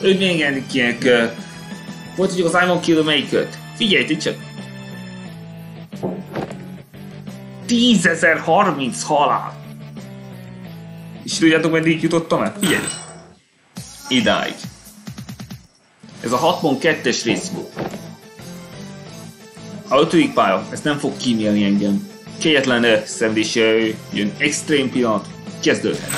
Ő még ilyenek, volt tudjuk az Iron Kill melyiköt? Figyelj, csak! 10.030 halál! És tudjátok, meddig jutottam el? Figyelj! Idáig. Ez a 62-es rész volt. A ötödik pálya, ez nem fog kímélni engem. Kegyetlen szenvedés jön, extrém pillanat, kezdődhet.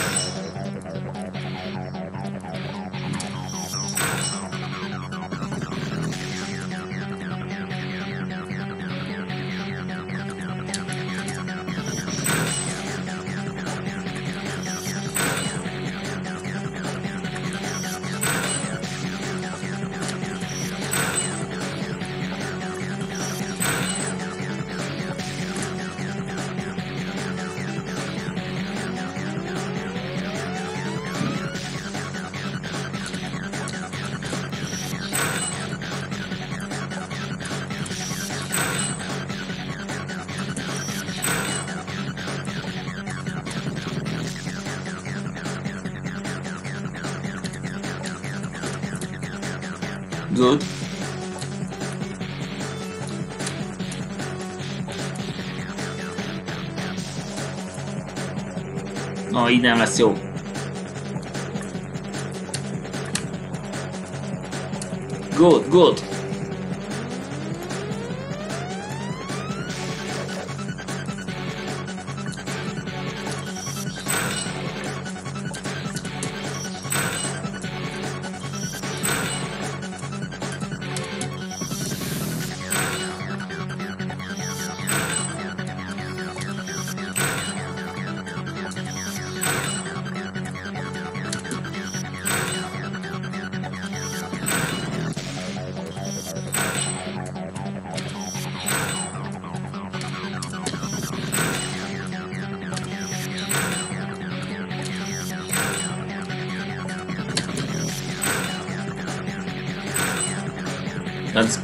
Így nem lesz jó. Good, good.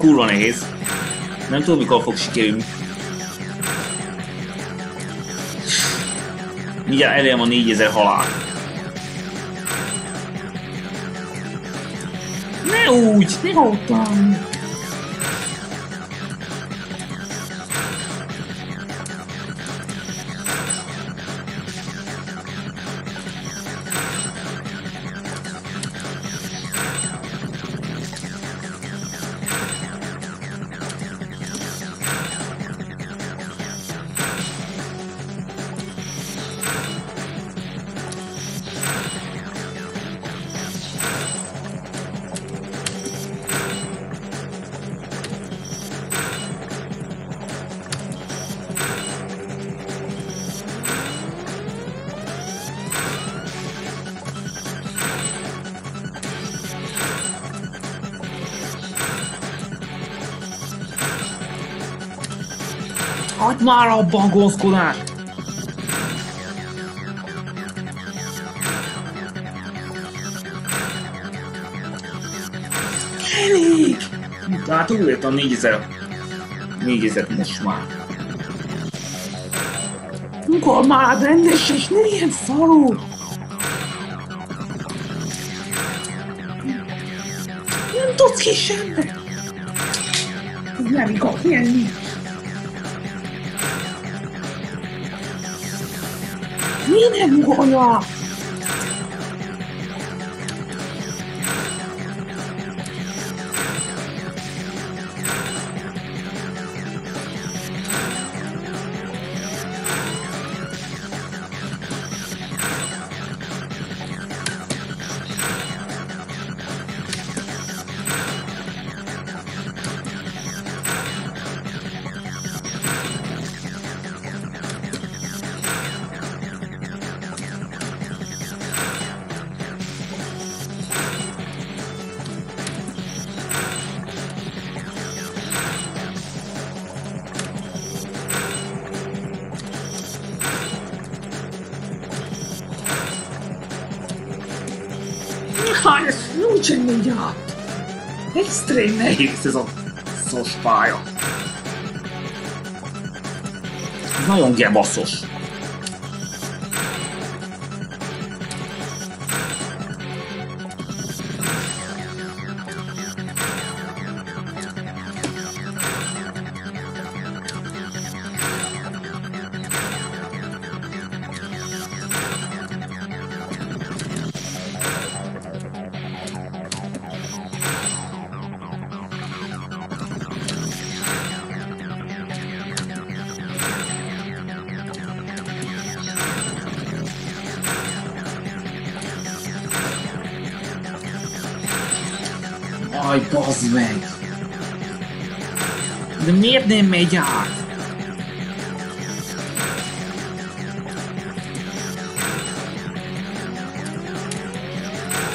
Kurva nehéz. Nem tudom, mikor fog sikerülni. Mindjárt elérem a 4000 halál. Ne úgy, ne hallottam! Már abban a gonoszkodást! Elég! Tehát a 4000. 4000 most már. Mikor már rendes és ne ilyen szarul! Nem tudsz ki semmit! Nem igaz, ilyen nincs. Nem ugorja! Ez nincsen át. Extrém nehéz ez a szos pálya. Nagyon gebaszos. Meg! De miért nem megy át?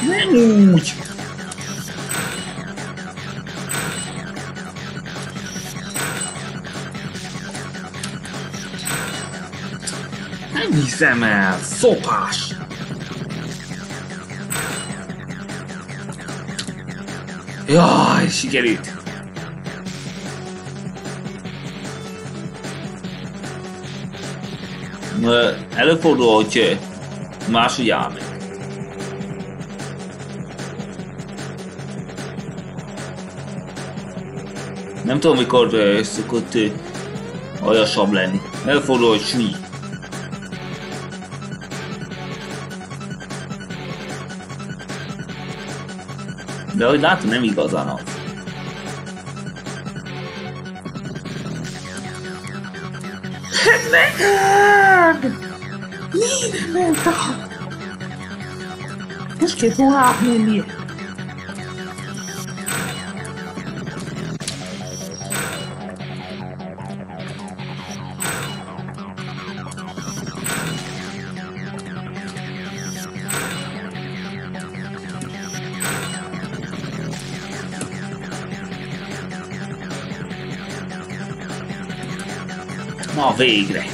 Nem úgy! Nem hiszem el! Szopás! Jaj, sikerült! Előfordul, hogy máshogy áll meg. Nem tudom, mikor szokott aljasabb lenni. Előfordul, hogy smi. De ahogy látom, nem igazán az. Neked! Miért ment a... Most kell tovább mennie. Végre!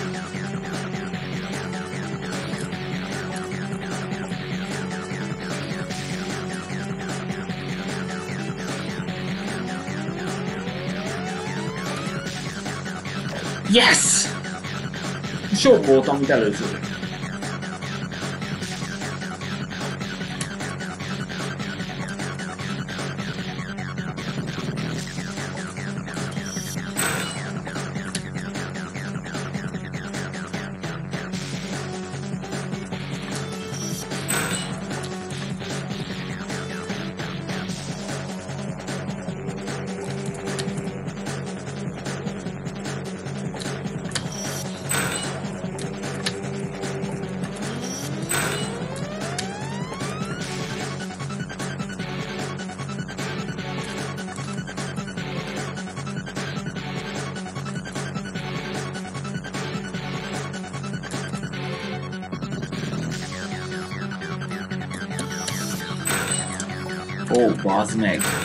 Yes! Sok voltam, mint előző. Bazd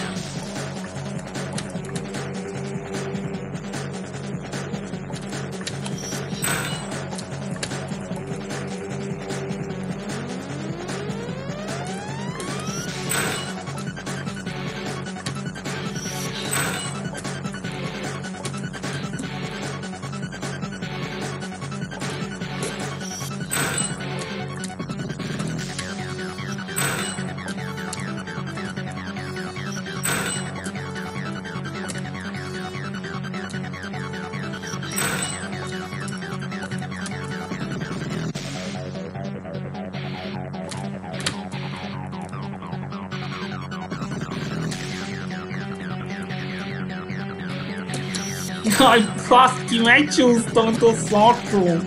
meg! Jaj, baszki, megcsúsztam, mint a szartom!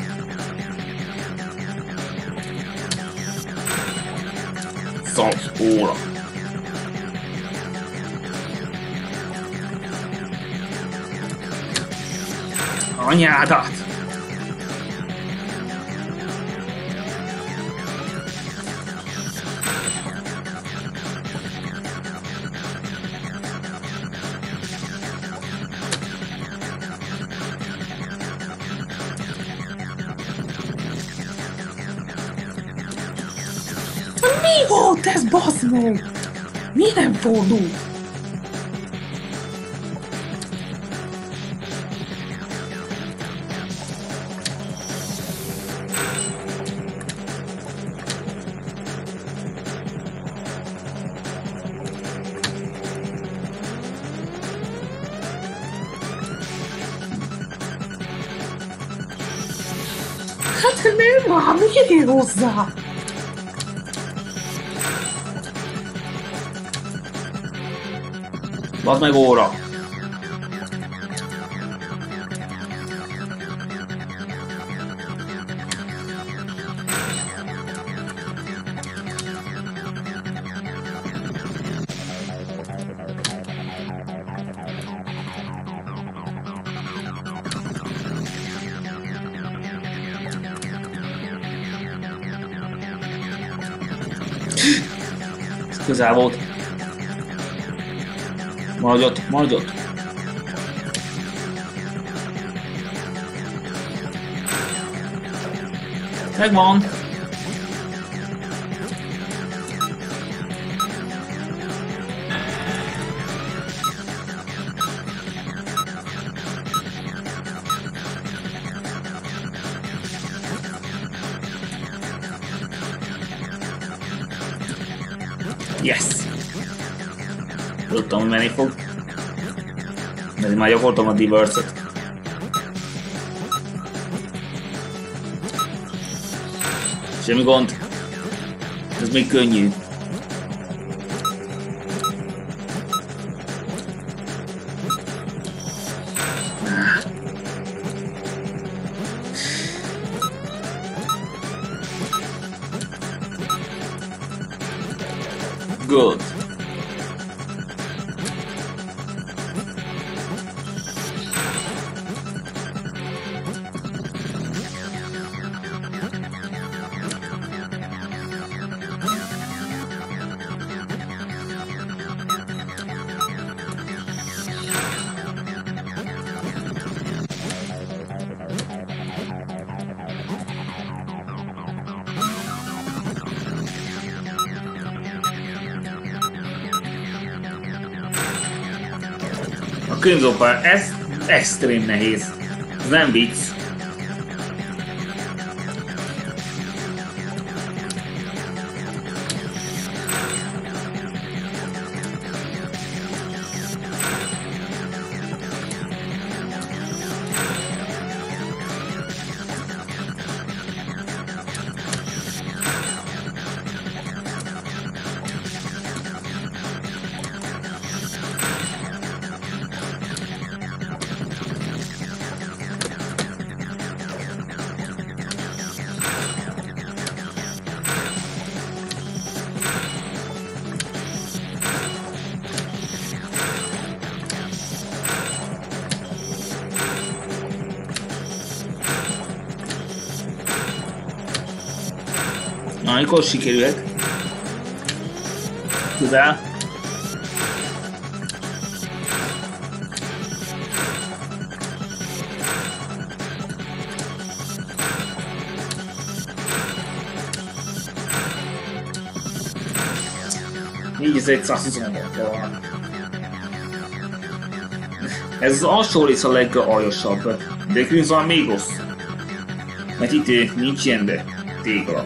Szasz óra! Anyádat! Mi nem fordul? Hát nem Bazd meg óra! Közel volt. Maradj ott, maradj. Megvan. Én már gyakoroltam a diverse-et. Semmi gond. Ez még könnyű. Könyvzópár, ez extrém nehéz. Ez nem vicc. Amikor sikerült. Közel. 120 van. Ez az alsó rész a legaljasabb, de különben még rossz. Mert itt nincs ilyen de tégla.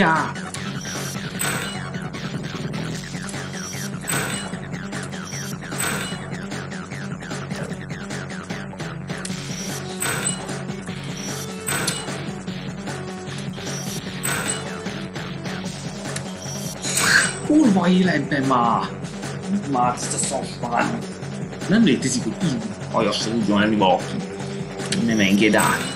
Át? Kurva életben már! Már ezt a szafán. Nem létezik, hogy így hajassa tudjon lenni valaki. Nem enged át.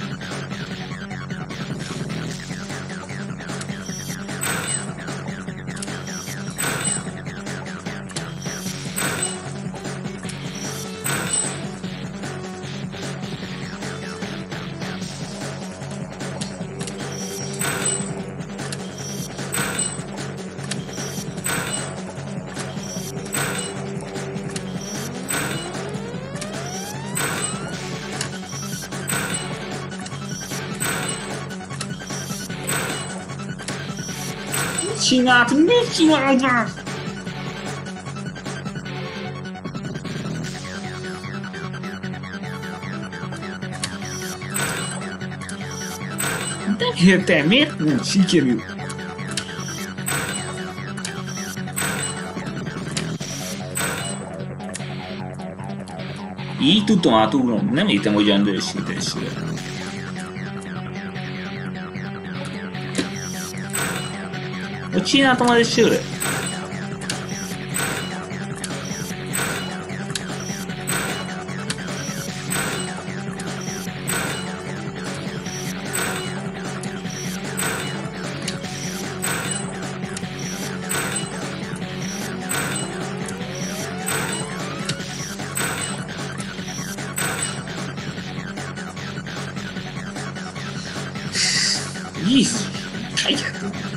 Mit csinált? Nem értem, miért nem sikerül? Így tudtam átugrom, nem értem, hogy olyan dősítésére. Hogy csináltam az egy söröt? Jézus! Kegyetlen!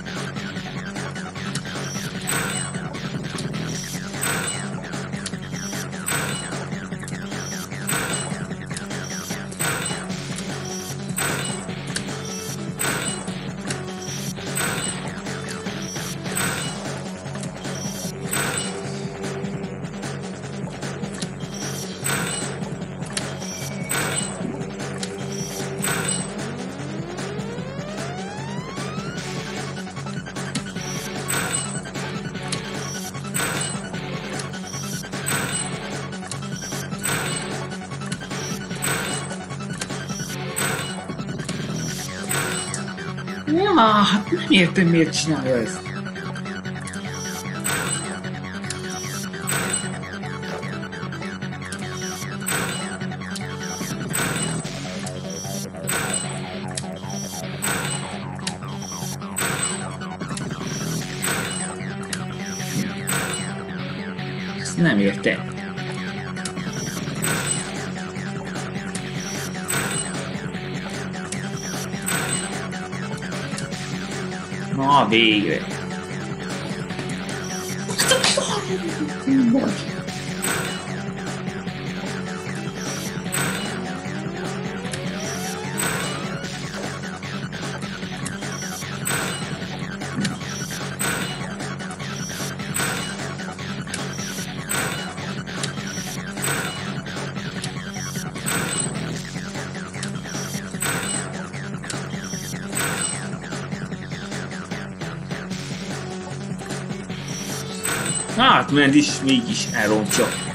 Ja, hát nem értem, Na, mert is mégis elrontja.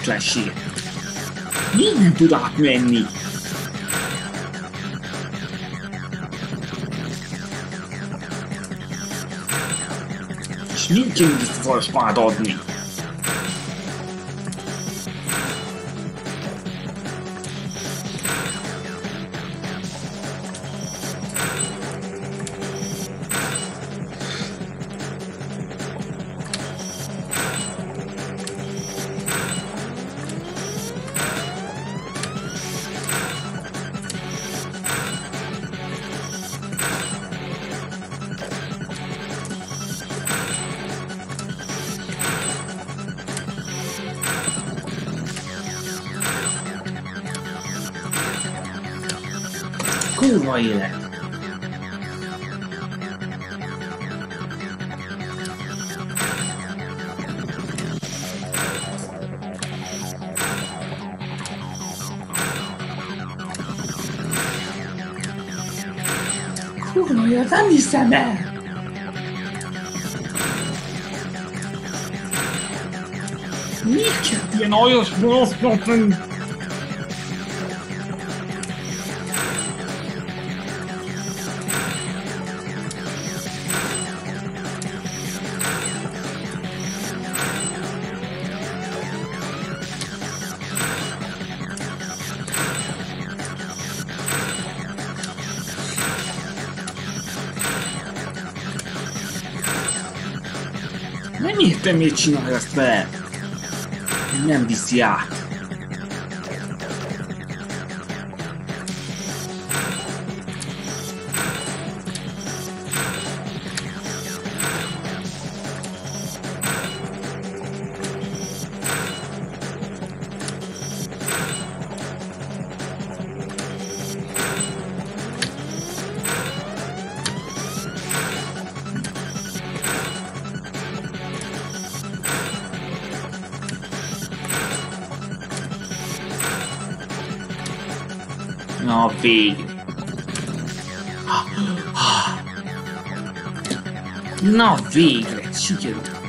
Kegyetlenség. Miért nem tud átmenni? És mindig falspád adni? Kurva élet. Kurva élet, nem hiszem el! Miért kell ilyen aljas boroszkot lenni? Nem értem, miért csinálja ezt be. Végre. Na végre, sikerült.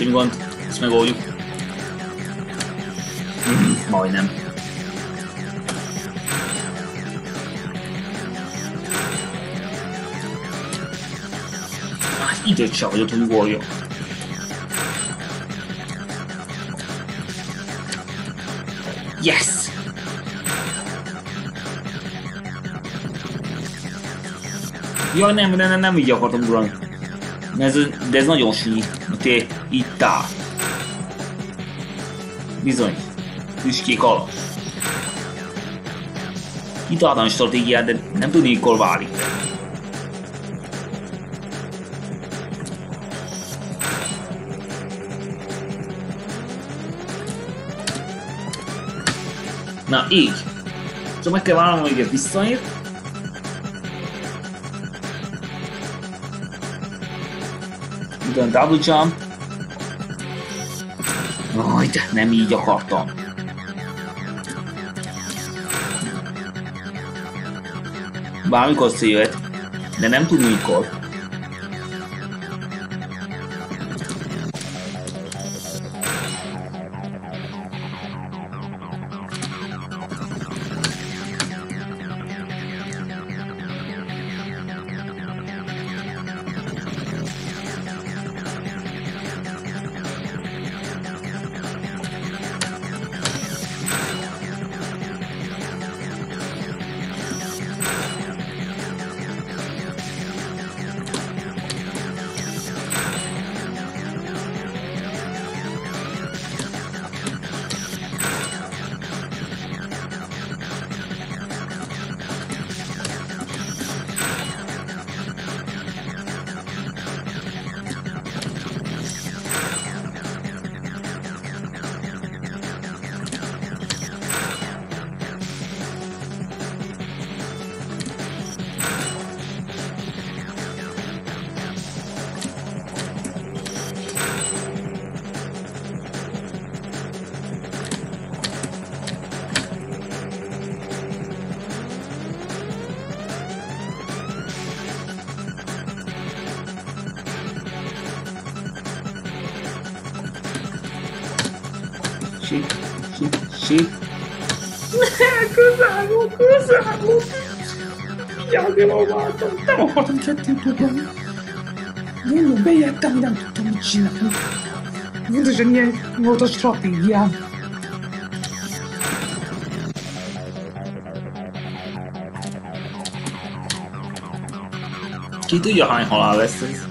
Semmi gond. Ezt megoldjuk. Mm, majdnem. Hát időt sem hagyott, hogy ugorjon. Yes! Jaj, nem, nem, nem, nem így akartam ugrani. De ez, de ez nagyon sír, hogy te áll. Bizony. Tüskék alatt. Kitaláltam stratégiát, de nem tudni, mikor válik. Na, így. Csak meg kell várnom, hogy ez. Utána double jump. De nem így akartam. Bármikor összejöhet, de nem tudni mikor. Akartam kettőt ugrani. Mondom, bejöttem, nem tudtam mit csinálni. Pontosan ilyen volt a stratégiám. Ki tudja hány halál lesz ez?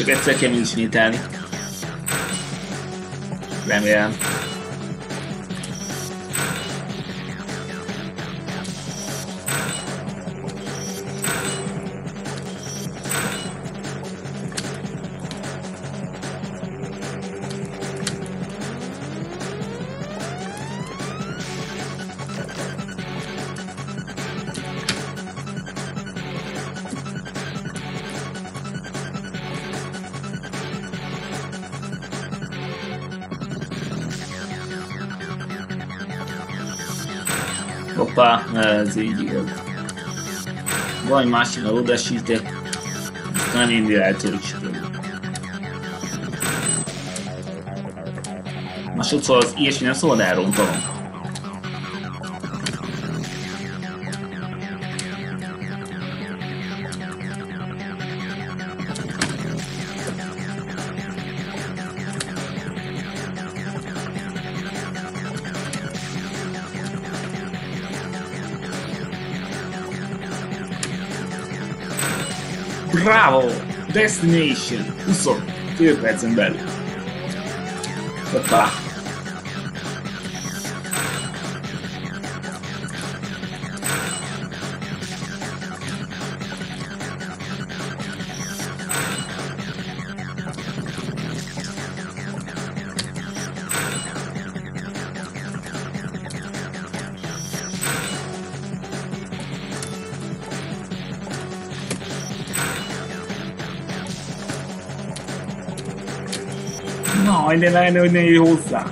Csak egyszer kell ismételni. Remélem. Ez így igaz. Valami másikkal odasítek. Nem indul el tőle sikerül. Másodszor az ilyesmi nem szabad elrontanom. Destination! 22 percen belül. Hoppá! Na, de lenne, hogy ne jöjj hozzá.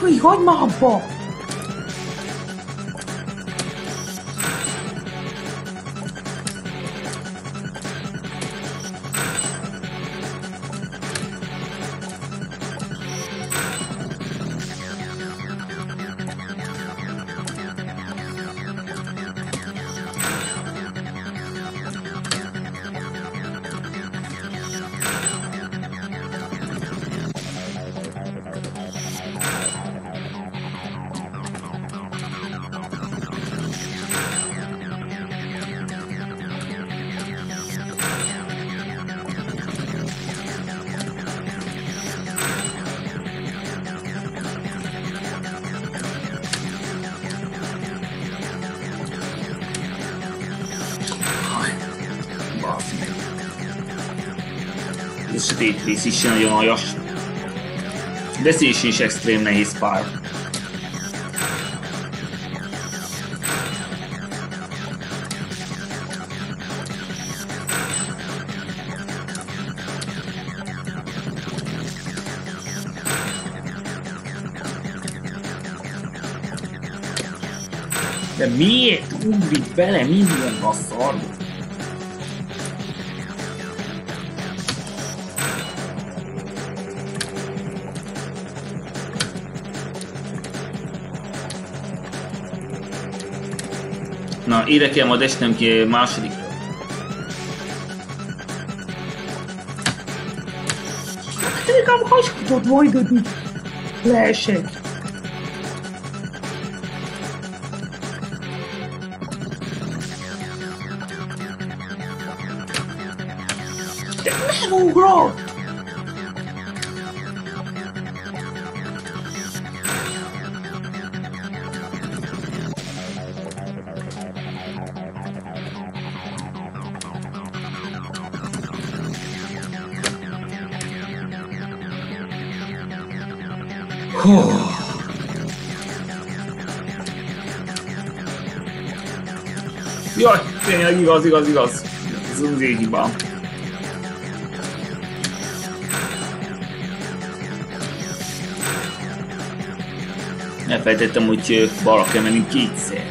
Hogy hagyd már abba! Basz is nagyon aljas. Destination is extrém nehéz pár. De miért ugrik bele minden a szarba? Ide kell majd esnem ki második. Inkább hasonlított majd, hogy így leesek. De nem ugrott! Tényleg igaz, igaz, igaz. Ez az én hibám. Elfelejtettem, hogy ö, balra kell menni kétszer.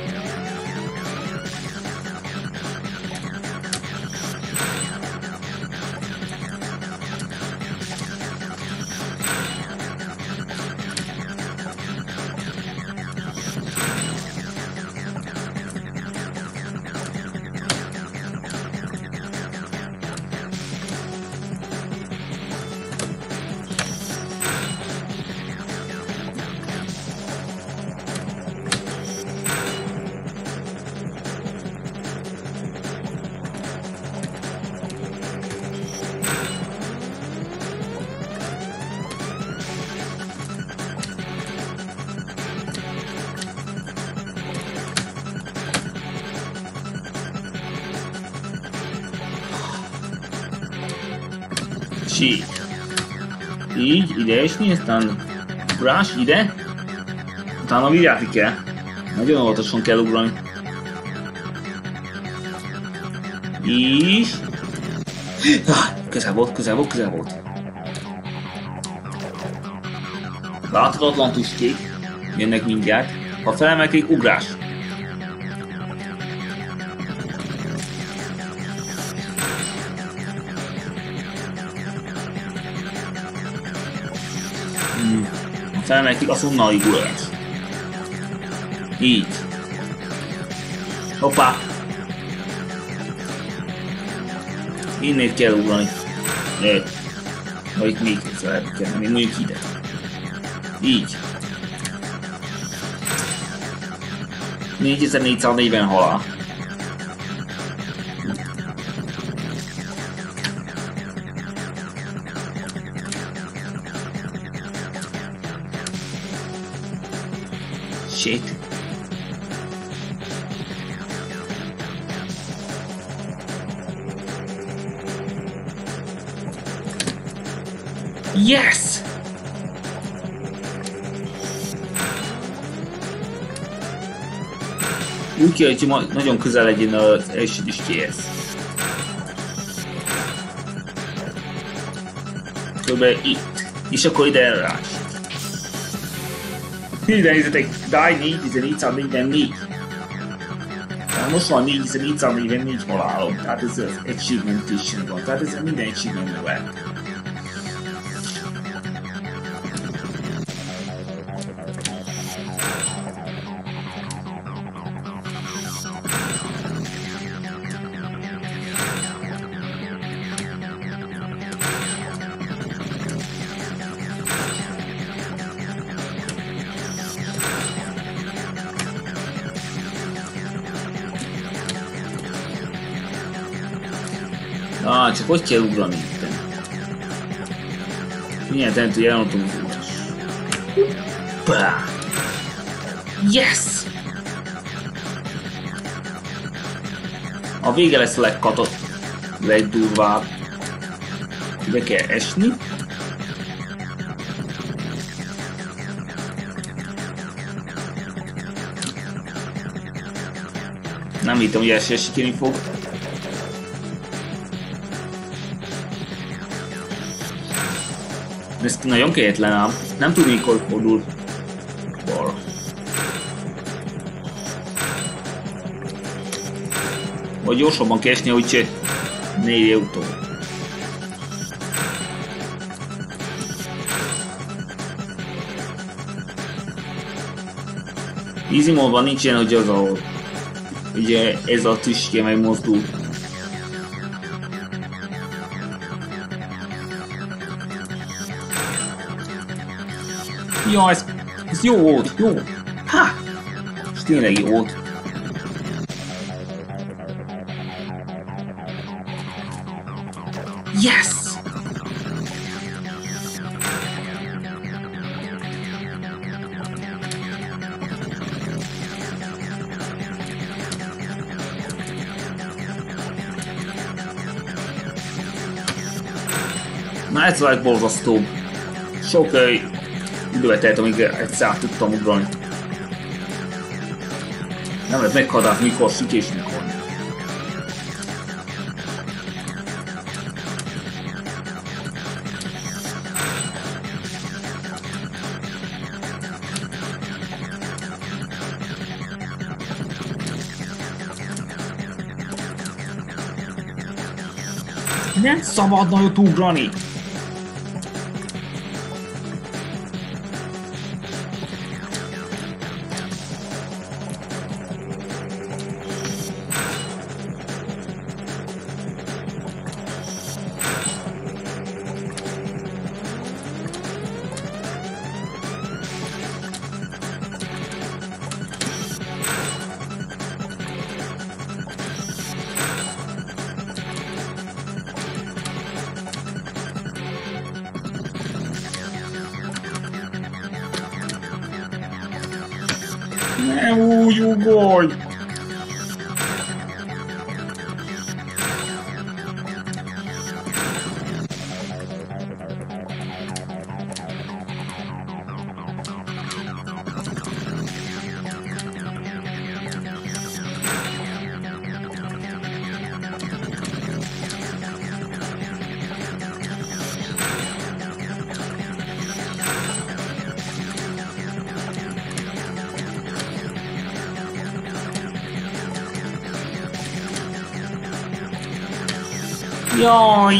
Esni, aztán ugrás, ide. Utána vigyázni kell. Nagyon óvatosan kell ugrani. És... Ah, közel volt, közel volt, közel volt. Láthatatlan tüskék jönnek mindjárt. Ha felemelkedik, ugrás. Felemelkedik, azonnal ugrás. Így. Hoppá! Innét kell ugrani. É. Vagy még közelebb kell menni, mondjuk ide. Így. 4440 halál. Kell, hogy nagyon közel legyen az első diskéhez. Körülbelül itt. És akkor ide elrás. Ide nézzetek, Die 4444. Tehát most van 4444 halálom, tehát ez az achievement mission van, tehát ez minden achievement növel. Hogy kell ugrani itt? Milyen tentő jelenatunk volt? Yes! A vége lesz a legkatott, legdurvább. Be kell esni. Nem hittem, hogy esni fog. Ez nagyon kegyetlen ám. Nem tudni, mikor fordul balra. Vagy gyorsabban kell esni, hogy négy utó. Easy nincs ilyen, hogy az a... Ugye ez a tüske megmozdul. Ja, ez, ez jó volt, jó. Ha! És tényleg jó volt. Yes! Na ez a legborzasztóbb. Sok időbe telt, amíg egyszer át tudtam ugrani. Nem lehet meghatározni, mikor süt és mikor. Nem szabad nagyot ugrani!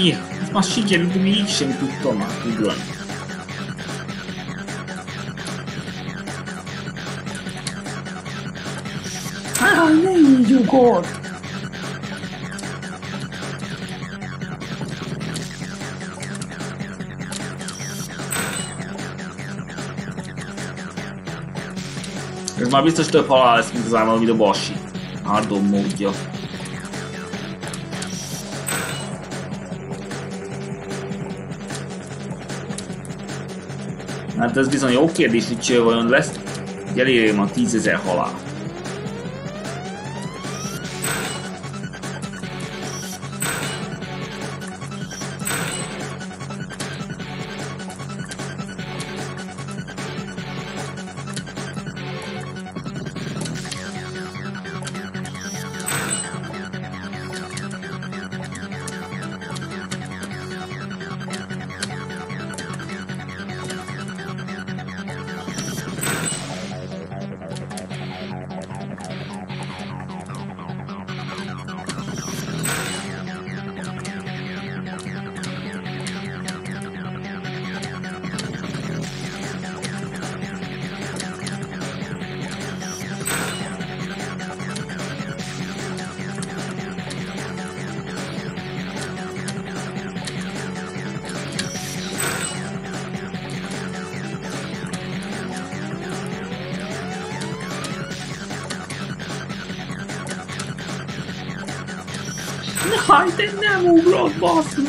Jaj! Ma sikerült, még így sem tudtam már ugrani. Á, ne így ugorj! Ez már biztos több halál lesz, mint az állam, mint a Basi. Hardon módja. Hát ez bizony jó kérdés, hogy vajon lesz, hogy a 10.000 halál. bosta.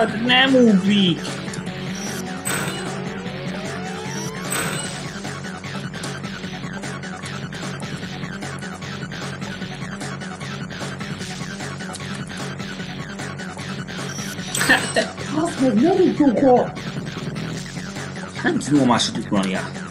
Hát nem ugrik! Hát te Az meg nem ugor. nem tudom máshogy ugrani át.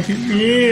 aquí.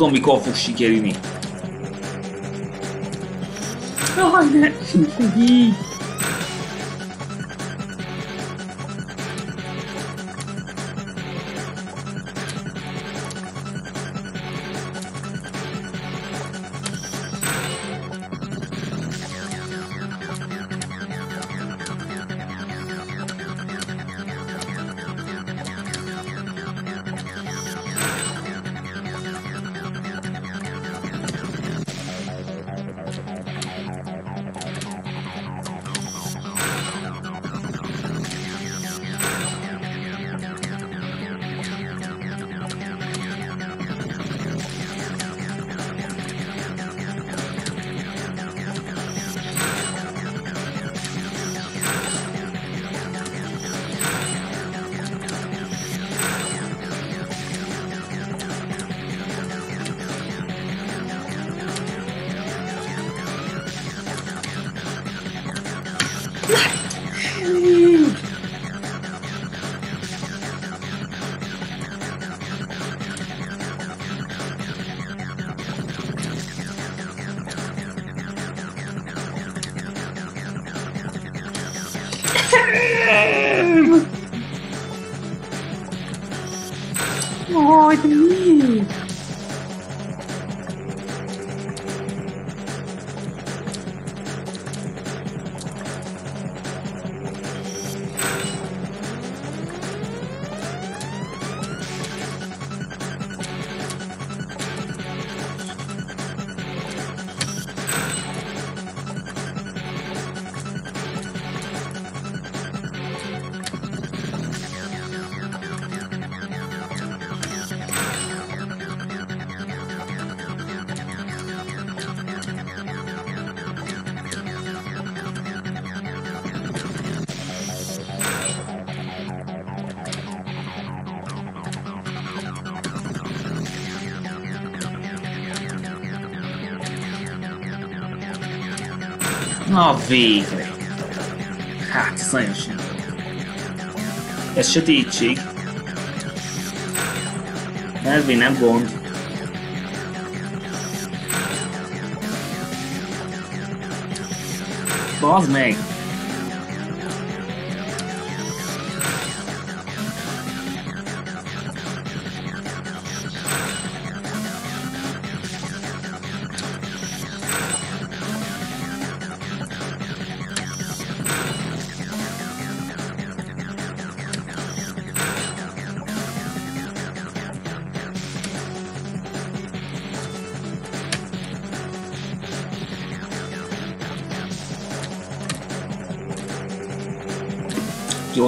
Tudom, mikor fog sikerülni. Jaj, ne. Na végre. Hát, ez nagyon simán. Ez sötétség. Még nem gond. Bazd meg!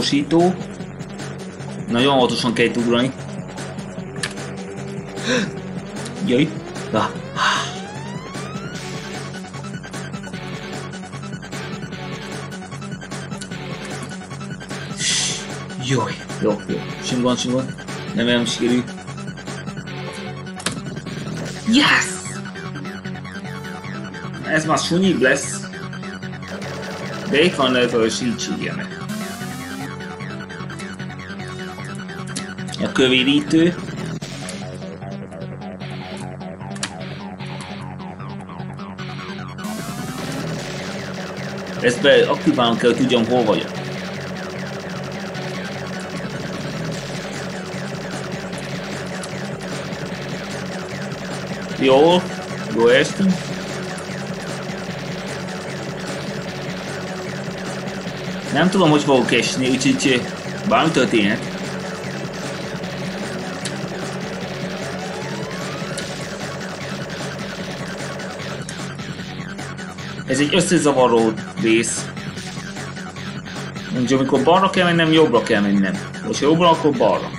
Gyorsító. Nagyon óvatosan kell itt ugrani. Jöjj! Ah. Jaj, jó, jó. Simban, simban. Nem nem sikerül. Yes! Ez már sunyibb lesz. De itt van ez a sícsigjenek. A kövérítő. Ezt be aktiválnom kell, hogy tudjam hol vagyok. Jó, jó estünk. Nem tudom, hogy fogok esni, úgyhogy bármi történhet. Ez egy összezavaró rész. Mondjuk, amikor balra kell mennem, jobbra kell mennem. Most jobbra, akkor balra.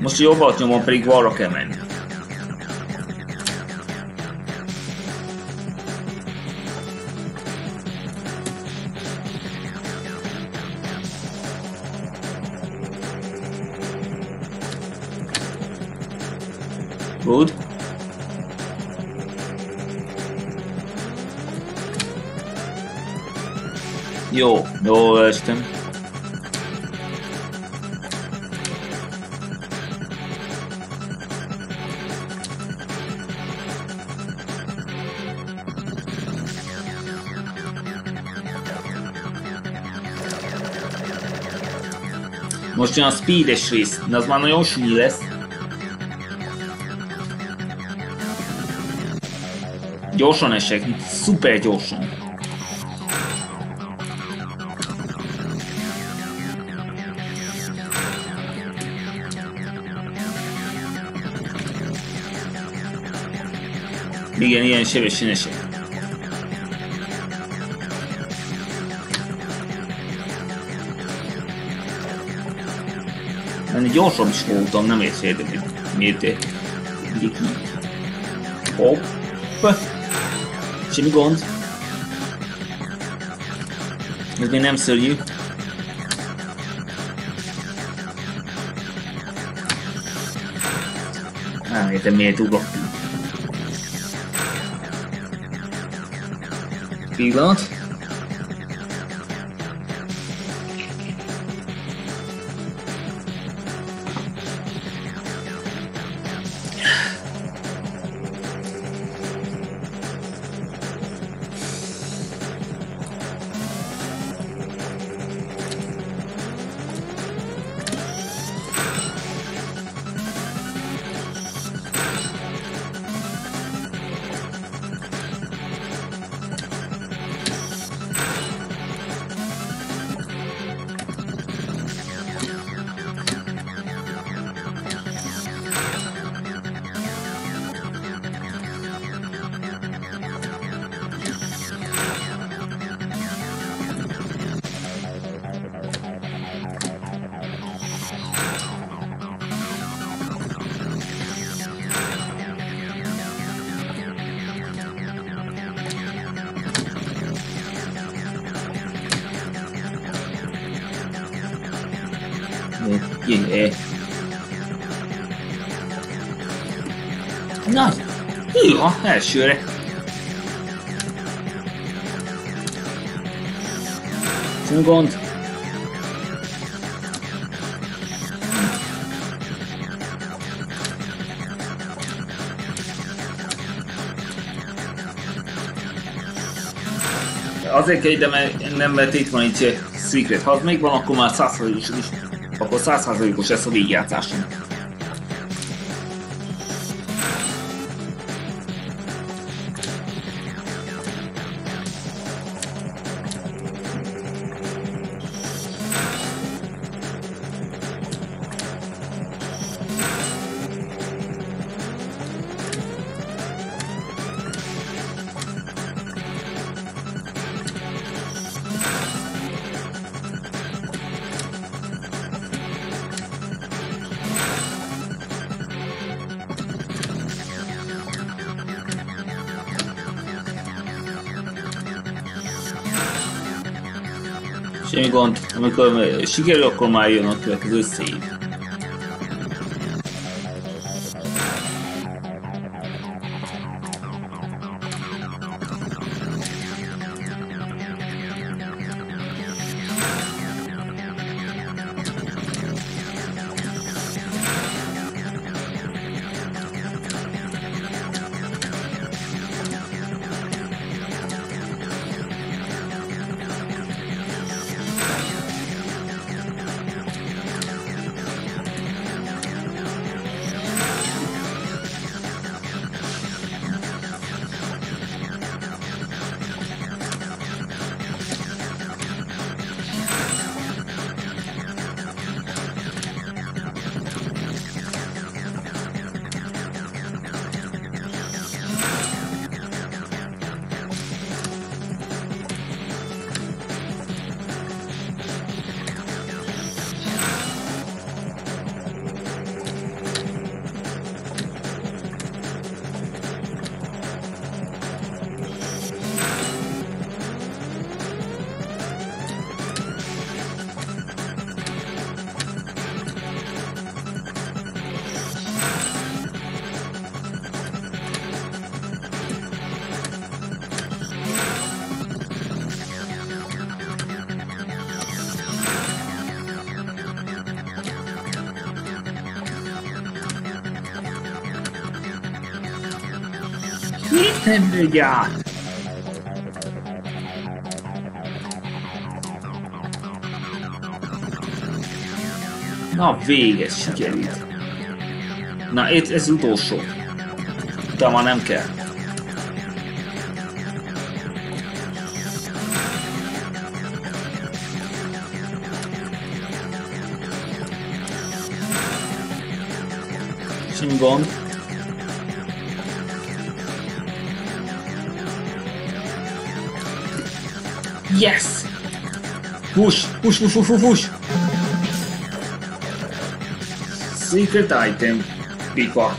Most jobbat nyomom, pedig balra kell menni. Most jön speedes rész, de az már nagyon súly lesz. Gyorsan esek, szuper gyorsan. Igen, ilyen sebesen esek. Gyorsabb is voltam, nem értsétek, hogy miért. Hopp. Semmi gond. Ez még nem szörnyű. Á, értem miért ugrok. Pillanat. a elsőre. Semmi gond. Azért kell ide, mert nem mert itt van egy secret. Ha az még van, akkor már 100%-os is, akkor 100%-os lesz a végjátszásunk. Semmi gond, amikor sikerül, akkor már jön a következő szép. Át? Na, véges, sikerült. Na, ez, ez utolsó. De már nem kell. Semmi gond. Yes! Push, push, push, push, push! Secret item, pipa.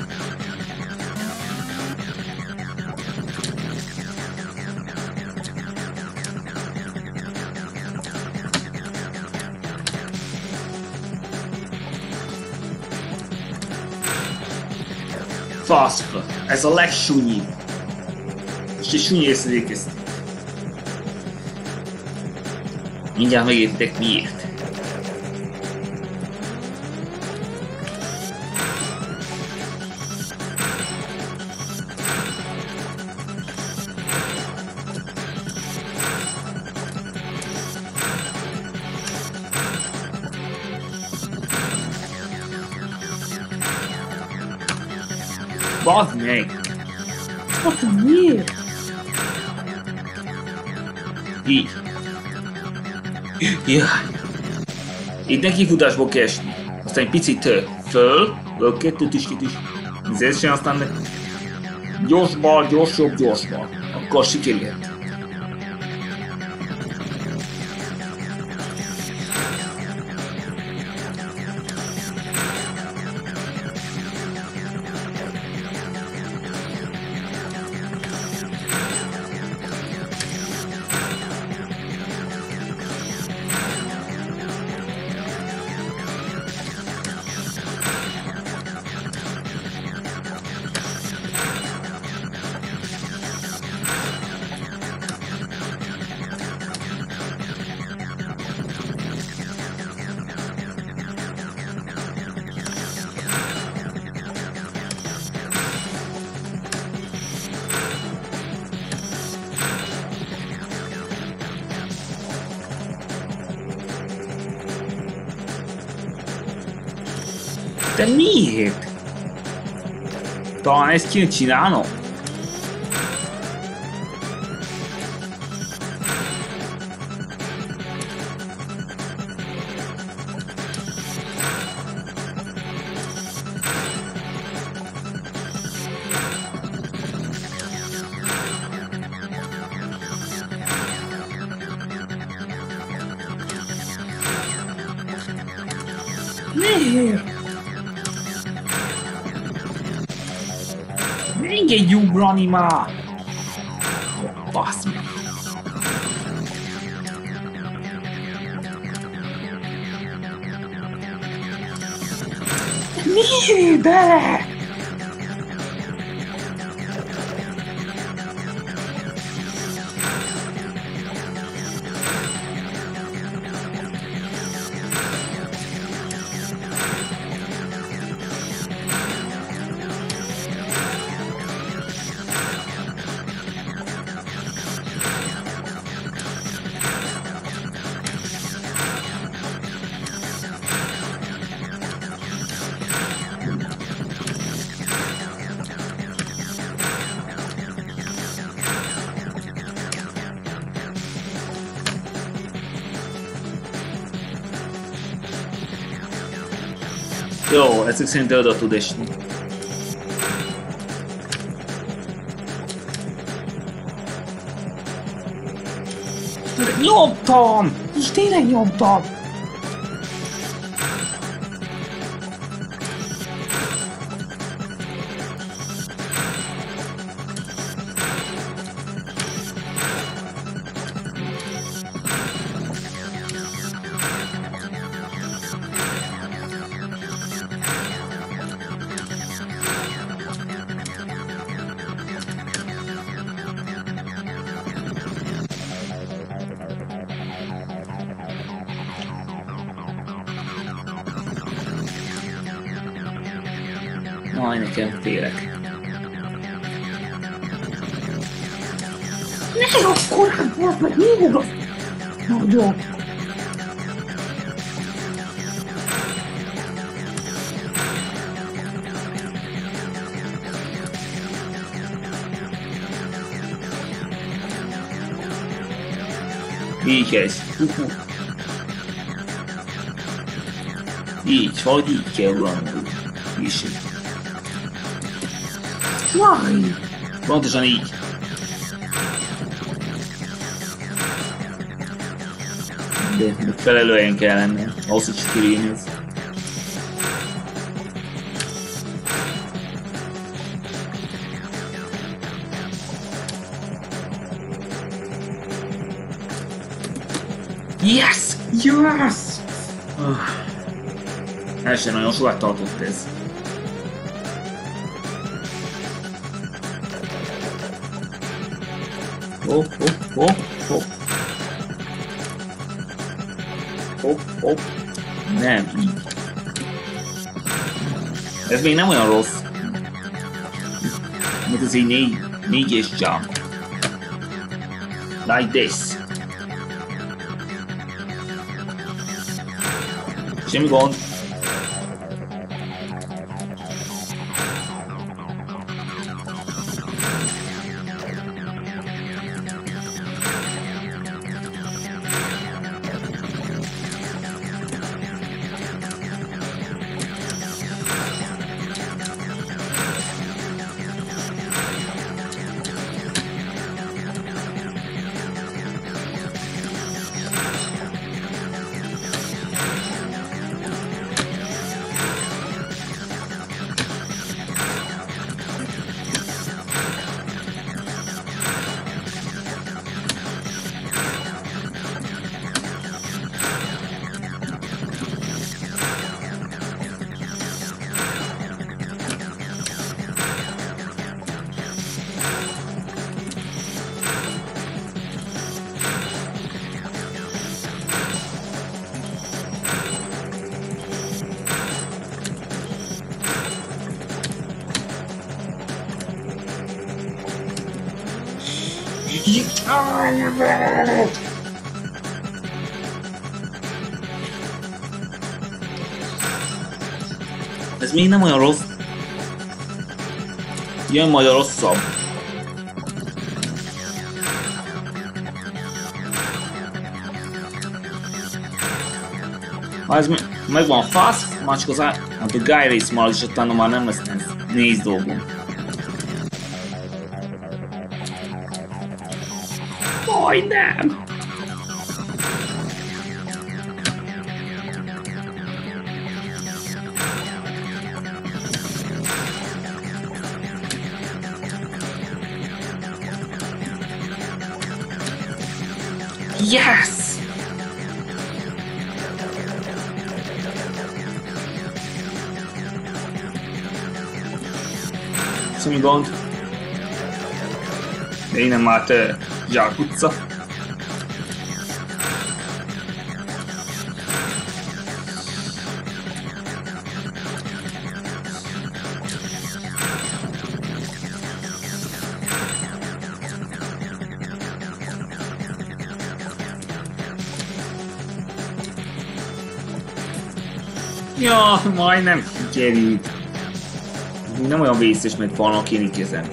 Faszfa, ez a legsúnyibb. És egy súnyi észrevékeztük. Mindjárt megértitek miért. Bazd meg! Hát miért? Így. Jaj. Itt neki futásból kell esni. Aztán egy picit föl, kettőt is, is. Ezért sem aztán gyors bal, gyors jobb, gyors bal. Akkor sikerülhet. Talán ezt kéne engedj ugrani már! Basz meg! Ezek szerint oda tud esni. Nyomtam! És tényleg nyomtam! Pontosan így. De megfelelő helyen kell lennie, ahhoz, hogy sikerüljön. Yes! Yes! El sem nagyon sokat tartott ez. Hopp. Nem, így. Ez még nem olyan rossz. Mint az egy négy, négyes jump. Like this. Semmi gond. Még nem olyan rossz. Jön majd a rosszabb. Ha ez megvan fast, már csak az a, a Guy Race mal, és utána már nem lesz négy dolgom. Majdnem! Yes! Semmi gond. De innen már te eh, zsákutca. Majdnem sikerült. Nem olyan vészes, mint falnak én kezem.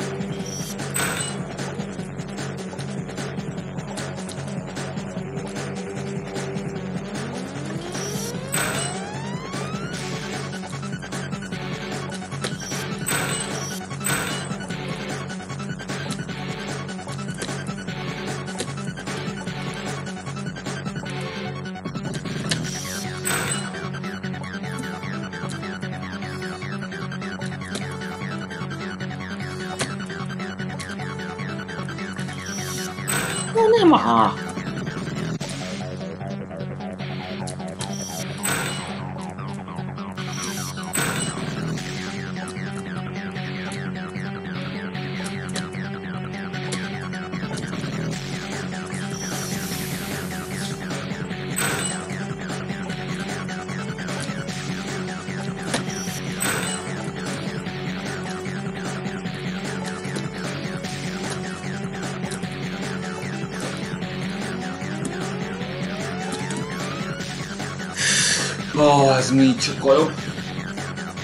Mi csokolok.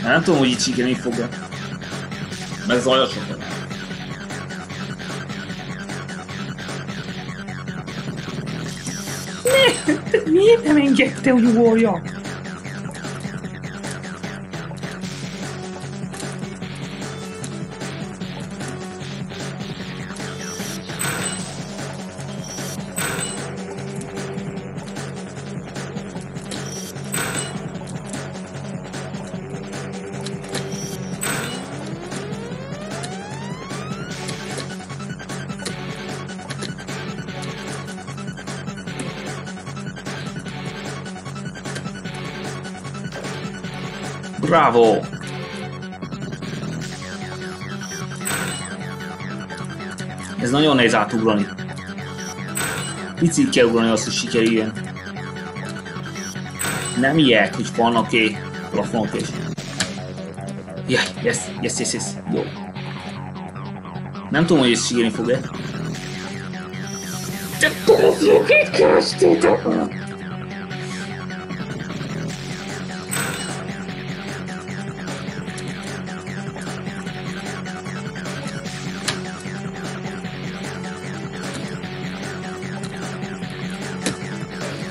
Nem tudom, hogy így sikerülni fog-e. Meg zajos a kanál. Miért nem engedte, hogy ugorjak? Bravo! Ez nagyon nehéz átugrani. Picit kell ugrani azt, hogy sikerüljön. Nem ilyet, hogy vannak é plafonok és... Yeah, yes, yes, yes, yes, jó. Nem tudom, hogy ez sikerülni fog-e. Te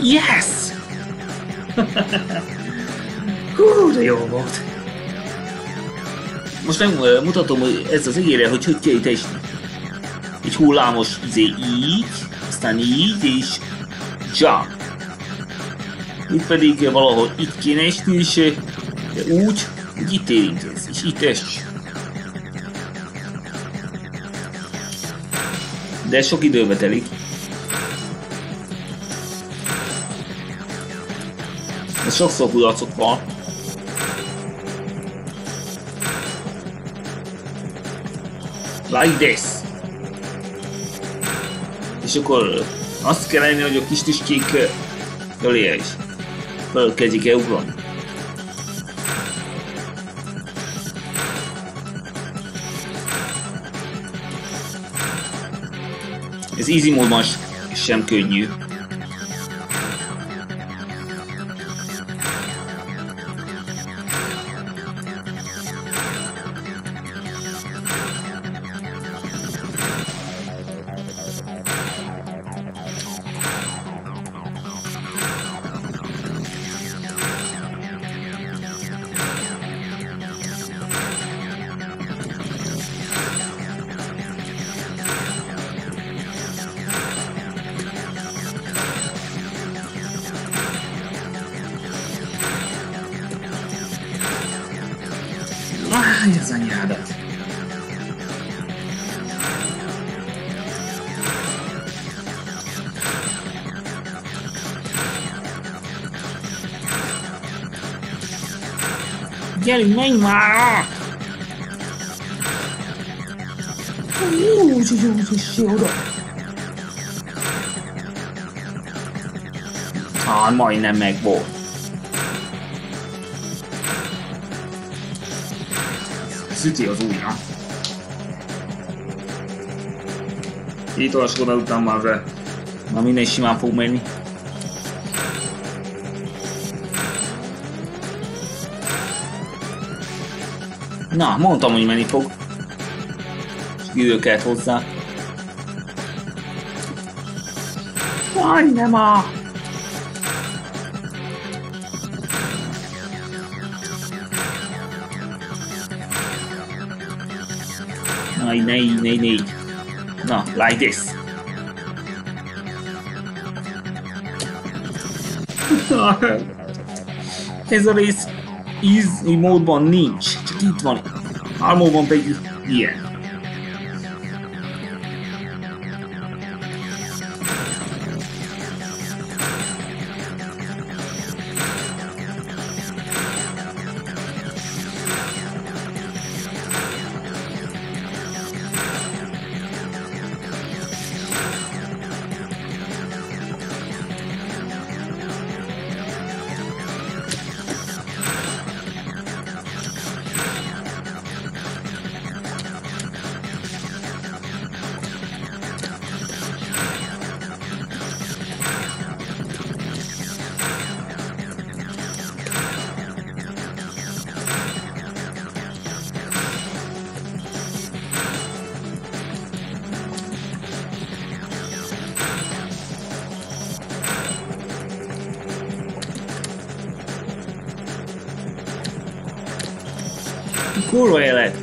Yes! Hú, de jó volt. Most nem mutatom hogy ez az ígére, hogy hogy kell is egy hullámos izé így, aztán így, és jump. Itt pedig valahol itt kéne esni, és úgy, hogy itt érintesz, és itt es. De sok időbe telik. Sokszor kudarcok van. Like this. És akkor azt kell lenni, hogy a kis tüskék fölé is fölkezdik el ugrani. Ez easy módban sem könnyű. Menj már! Úgy, úgy, oda. Ah, majdnem meg volt. Szüti az ujja. Itt oda után már, már minden simán fog menni. Na, mondtam, hogy menni fog. Idő kellett hozzá. Majdnem a... Na, így ne így, ne így, ne így. Na, like this. Ez a rész easy módban nincs, csak itt van. Álmomban pedig ilyen. Kurva élet!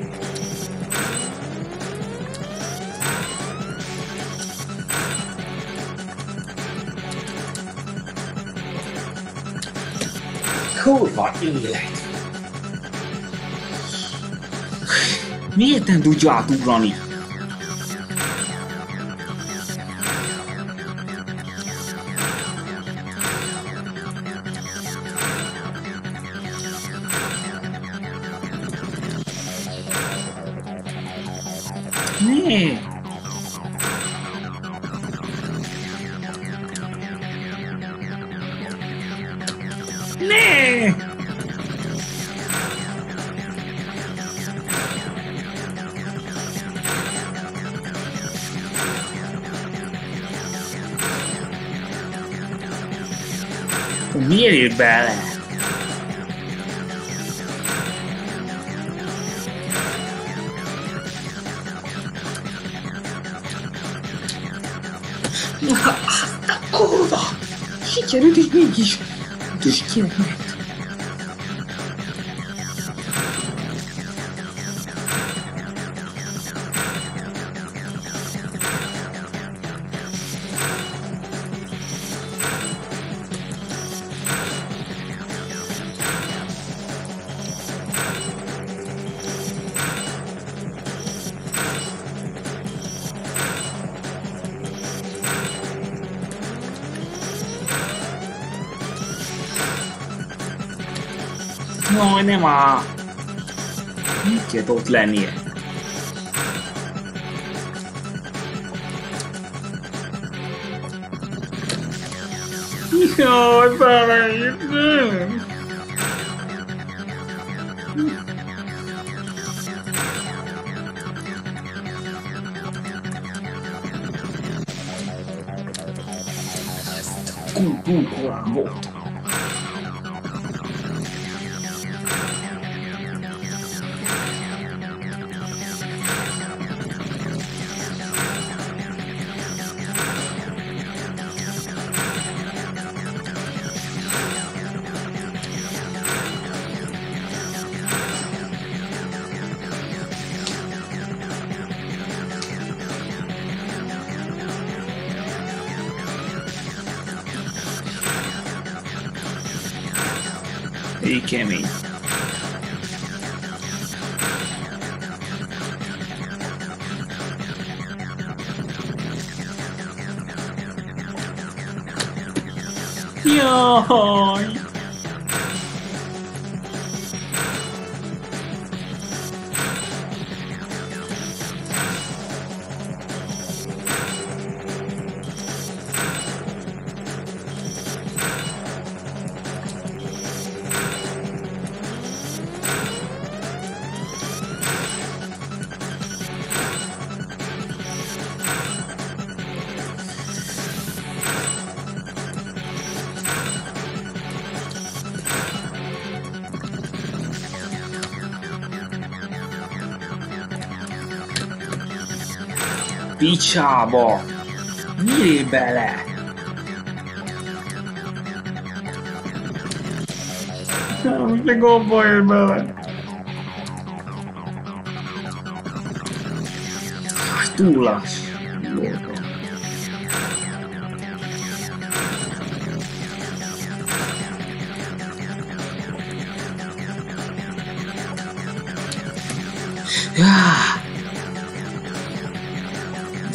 Kurva élet! Miért nem tudja átugrani? Jaj, nem a... Mit kell ott lennie? Jaj, beleírt, nem! Túl, túl korán volt. Picsába! Nyílj bele! Most meg gombolj bele! Túl lass.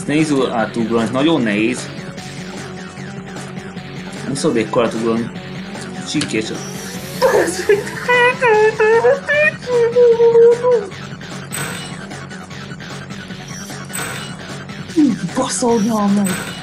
Ezt nehéz átugrani, ez nagyon nehéz. Nem szabad egy karat ugrani. Csikés. Baszolja meg!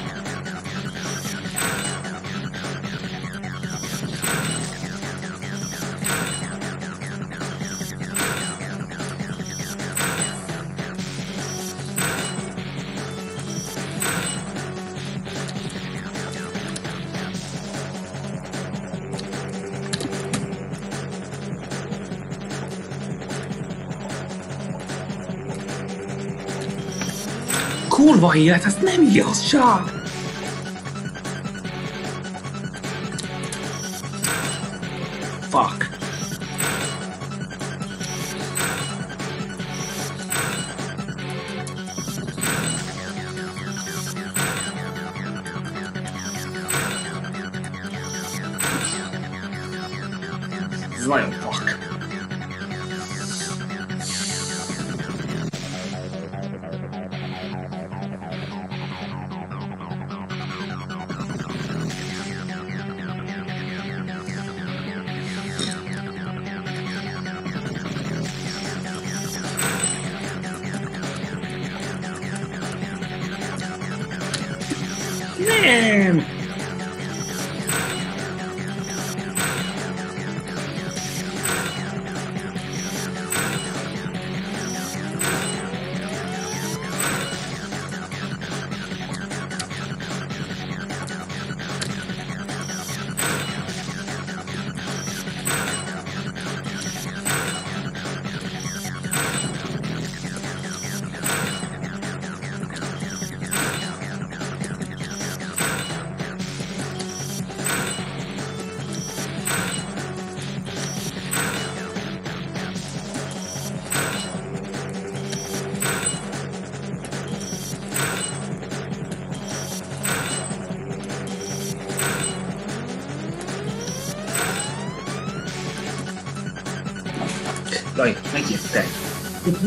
Kurva élet, ez nem igazság! Fuck.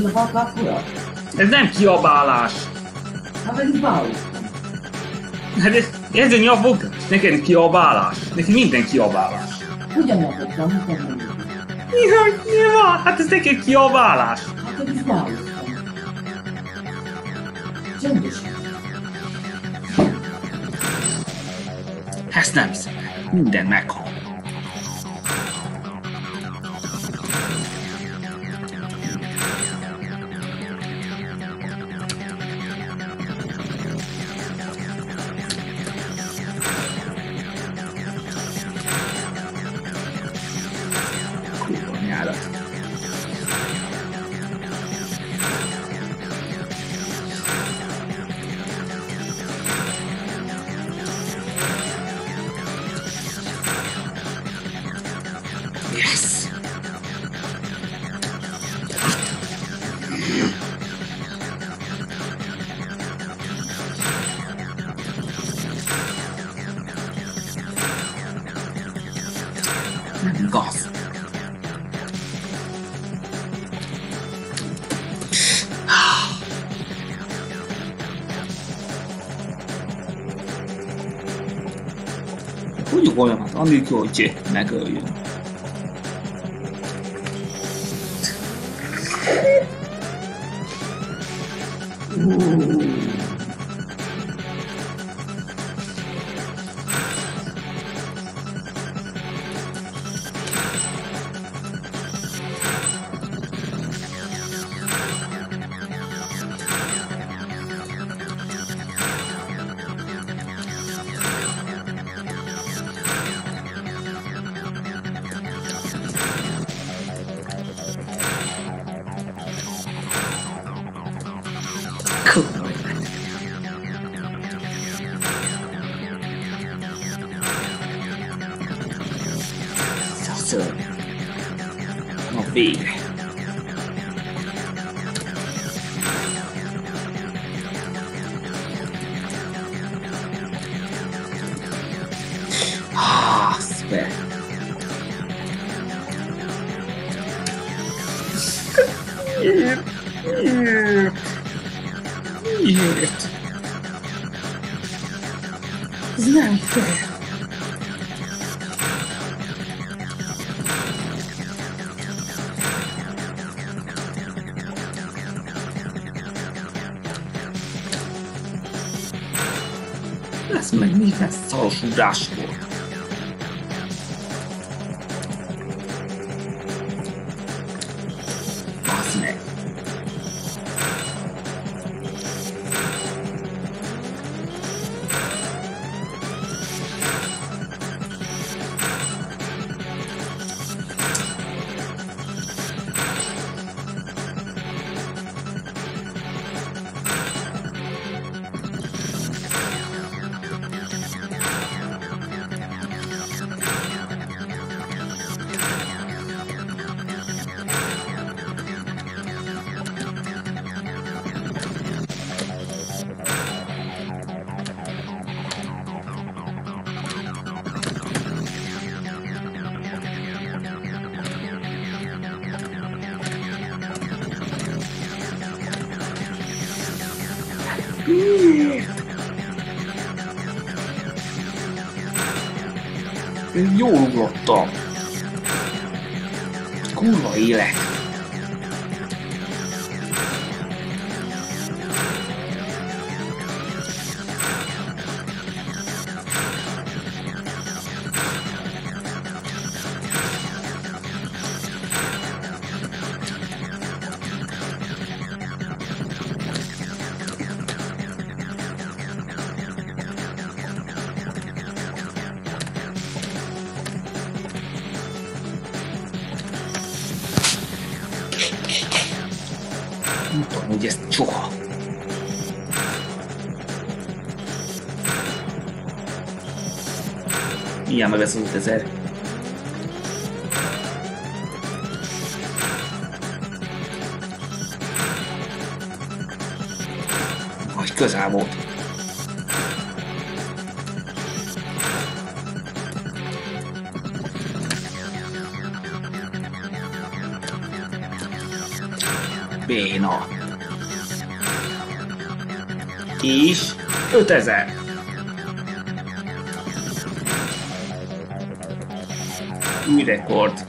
A? Ez nem kiabálás. Hát ez bálos. Hát ez, ez a nyafog, neked kiabálás. Neki minden kiabálás. Ugyanaz a amit nem. Jaj, nyilván, hát ez neked kiabálás. Hát ez bálos. Csendesen. Ezt nem hiszem. Minden meghal. Folyamat, anélkül, hogy megöljön. Kurva Ez meg mi lesz szarosudás Én jól Meg lesz az 5000? Vagy közel volt. Béna. És 5000. rekord.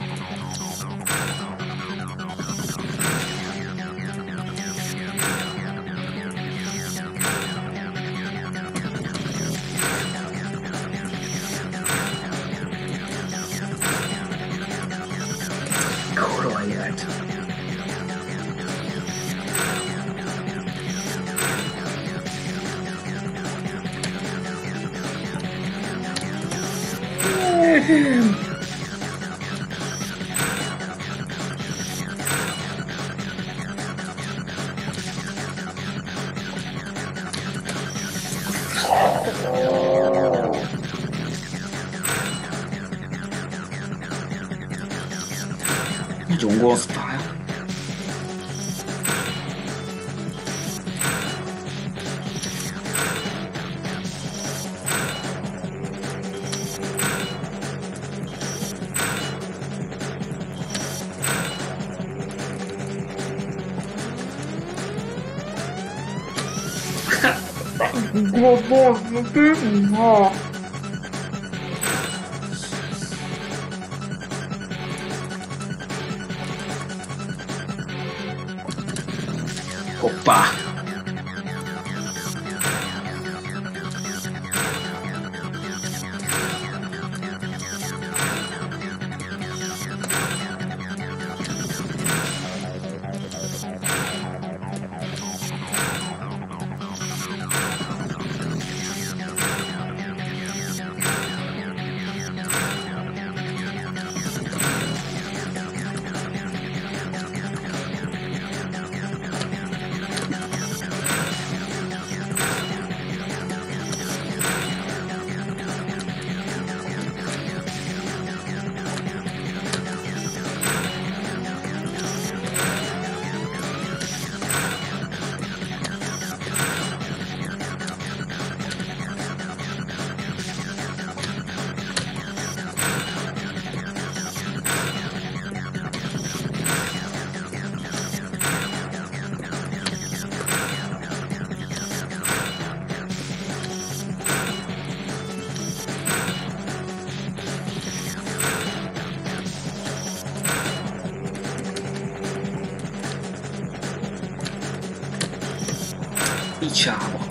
Picsába.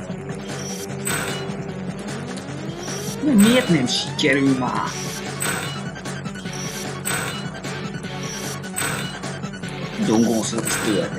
De miért nem sikerül már? Nagyon gonosz ez tőletek.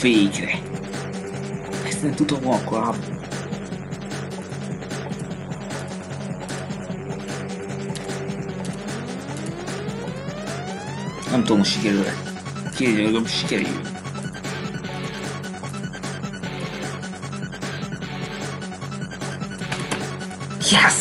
Végre! Ezt nem tudom akkor Nem tudom, sikerül-e. Hogy sikerül. Yes!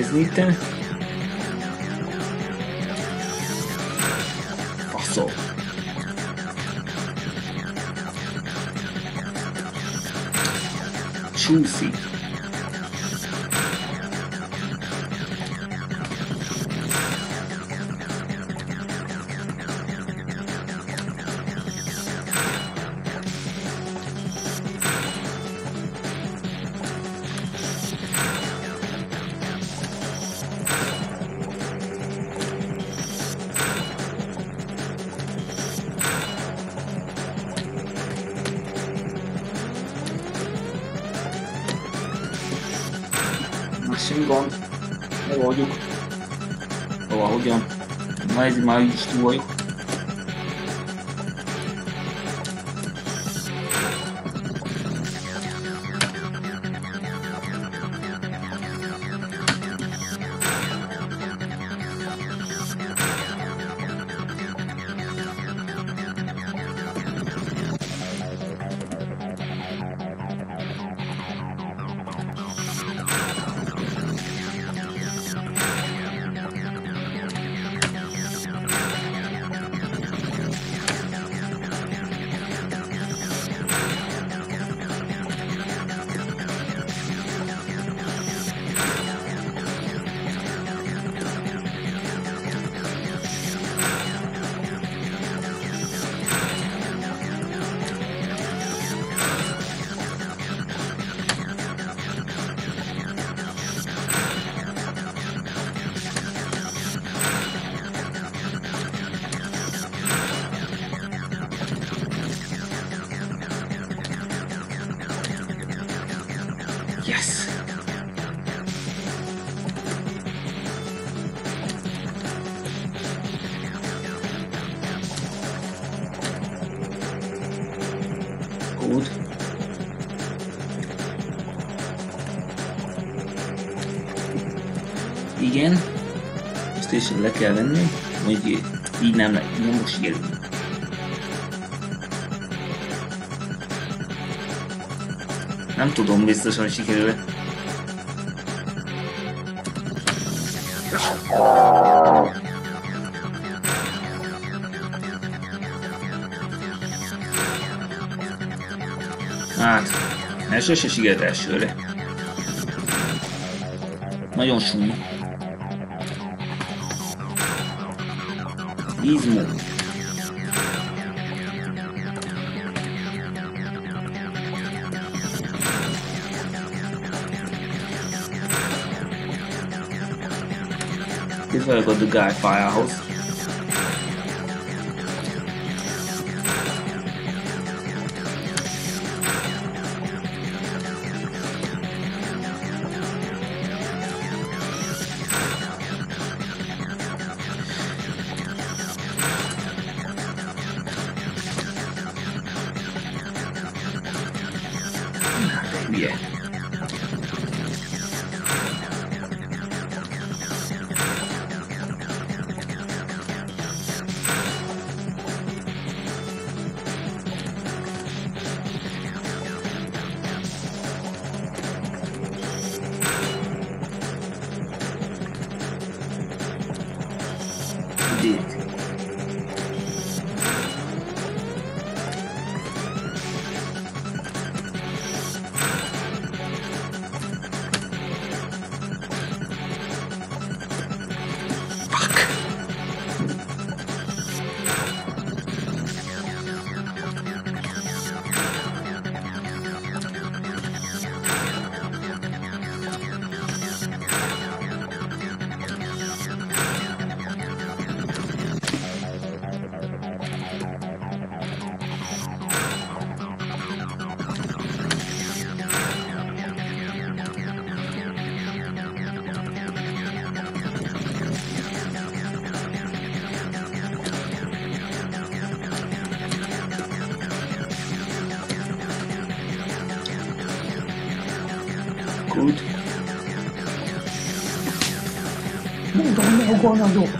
esquisita. Passou. Juicy. 28 Is le kell venni, hogy így nem, le- nem most sikerül. Nem tudom biztos, hogy sikerül. Hát, első se sikerült elsőre. Nagyon súly. Izmó. Itt vagyok a Dugai pályához. Hülye. Mondom, ne aggódjon.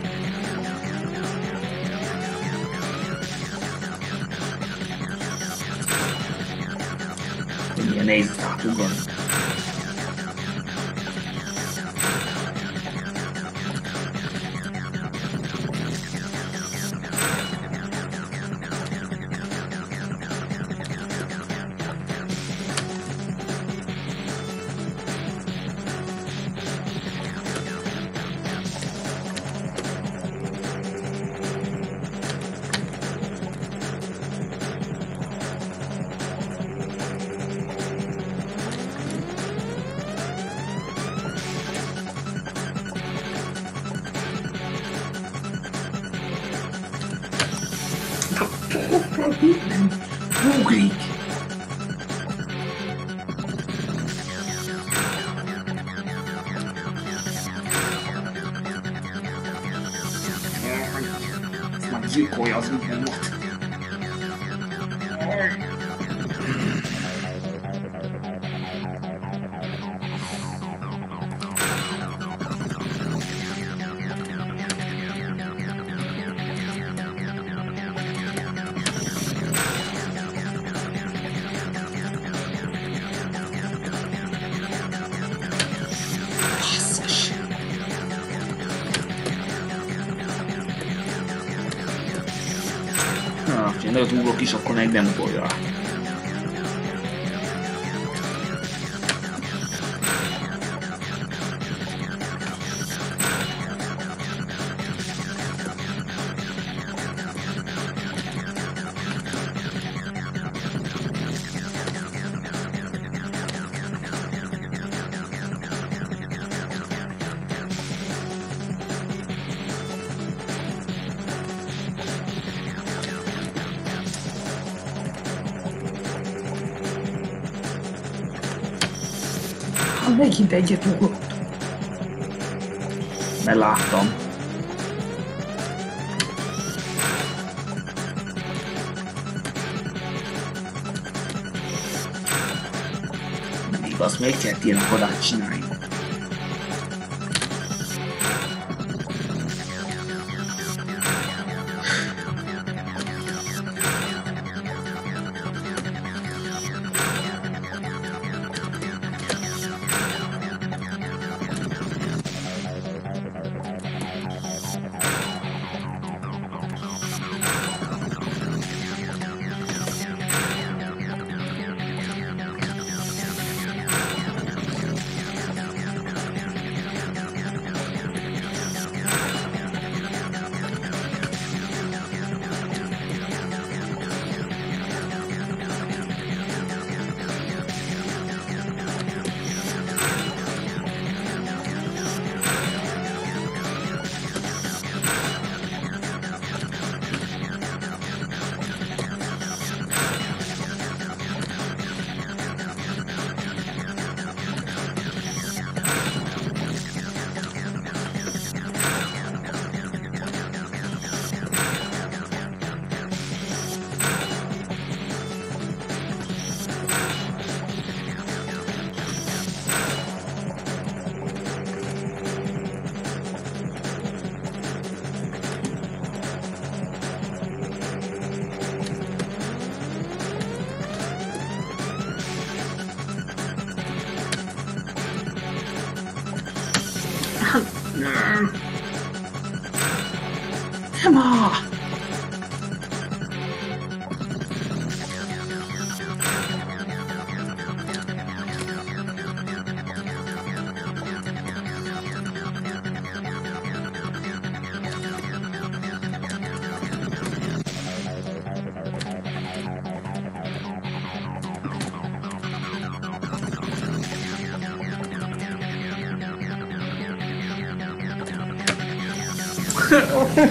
Megint egyet ugrott. Mert láttam. Igaz, még kellett ilyen akadát csinálni.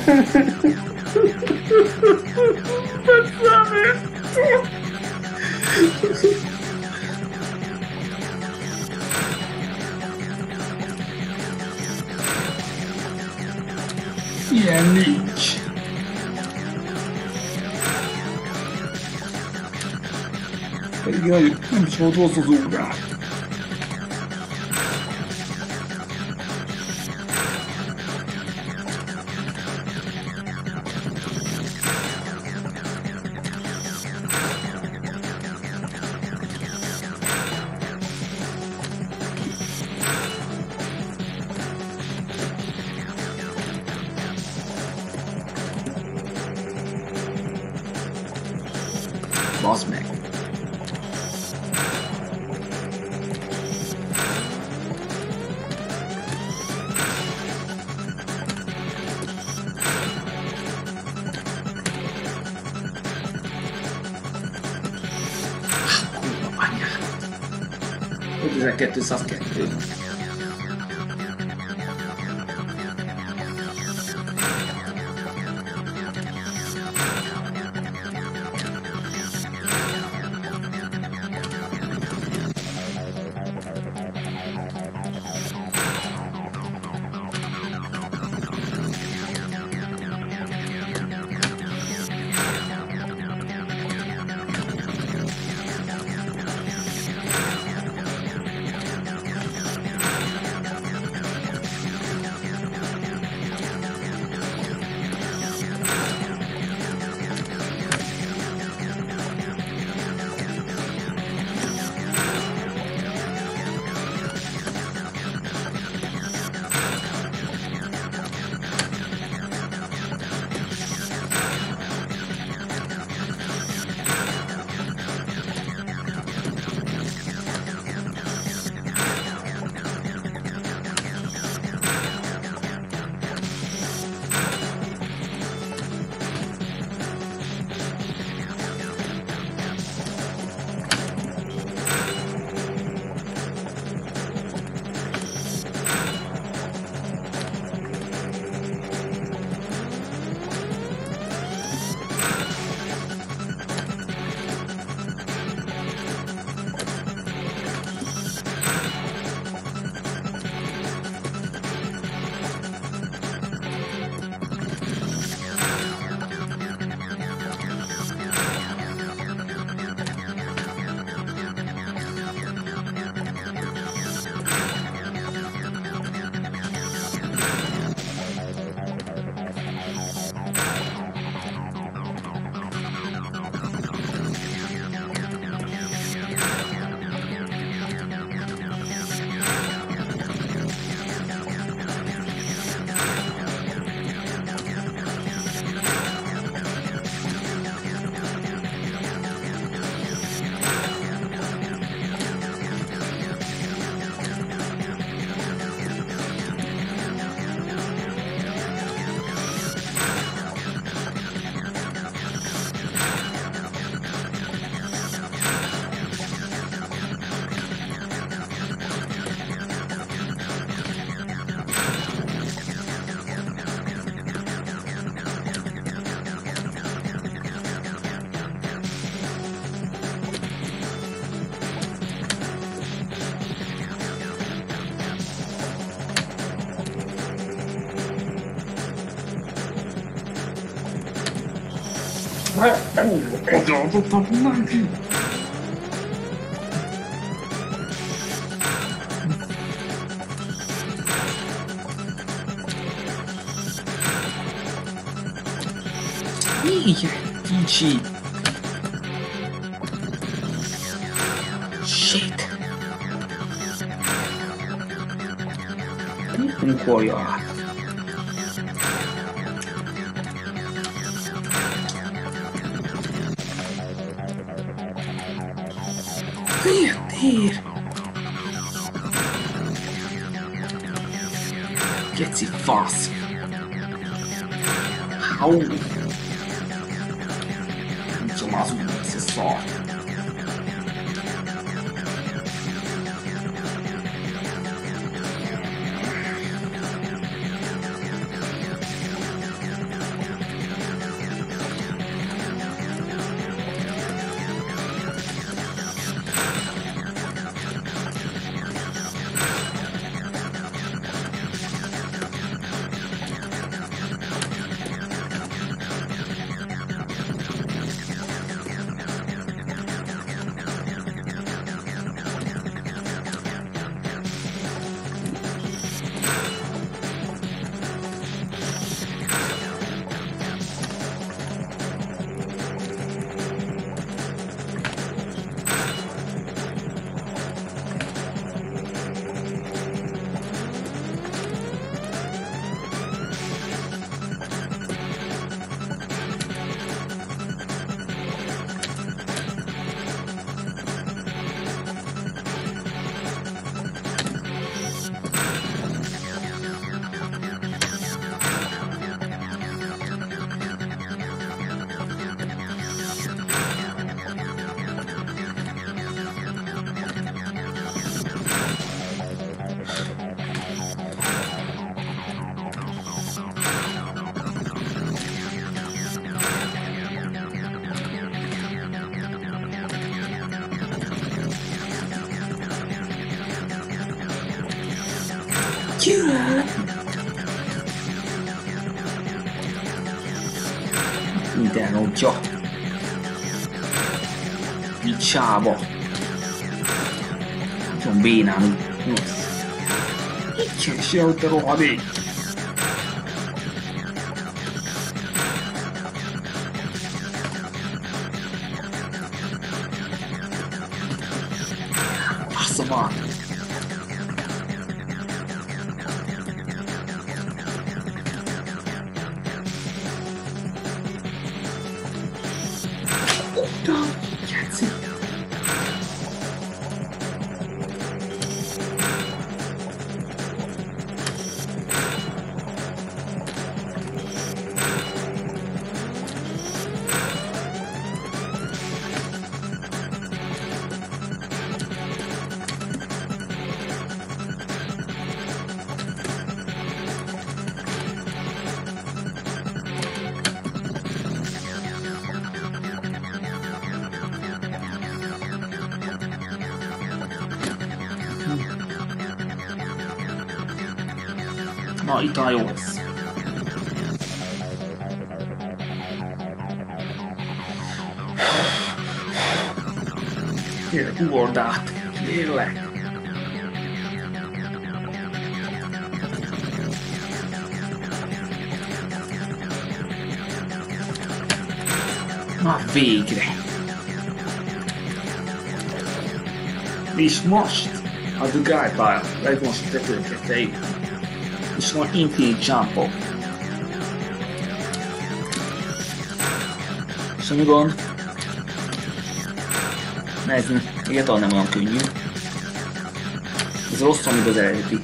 Ilyen nincs. Pedig jaj, nem is volt rossz az ugrás. Yeah. 哦我操这怎么那么近呀机器。Shit 真很啊。how chiula. Denuncia. Diciamo. Combinano. Ci siamo trovati. most a Dugai pár megvonz a tetőköteit, és van infinite jumpok. Semmi gond. Nehezen, egyáltalán nem olyan könnyű. Ez rossz, mint az eredeti.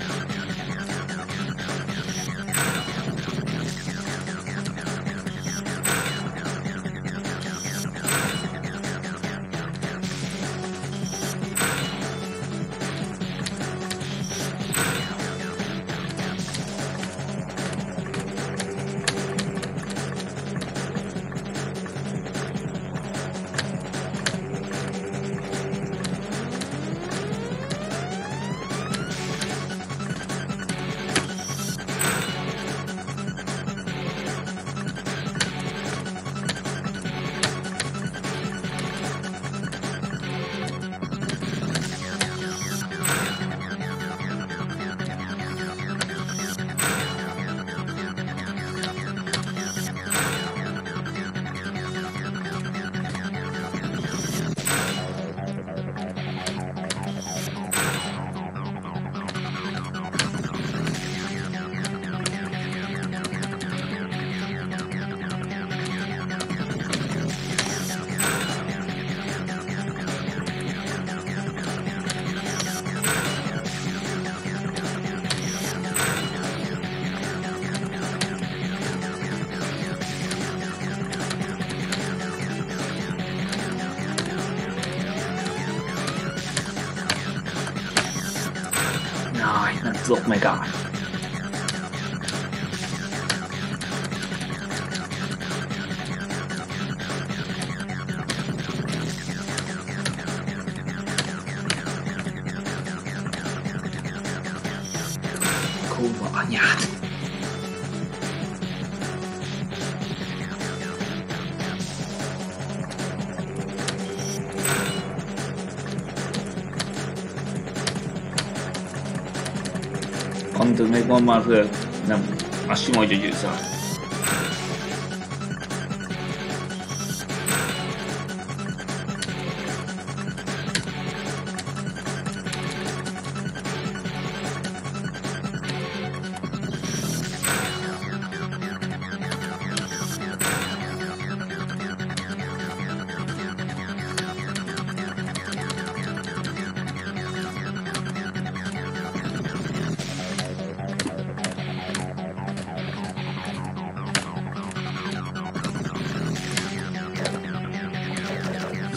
Amit még van már, ö, nem, már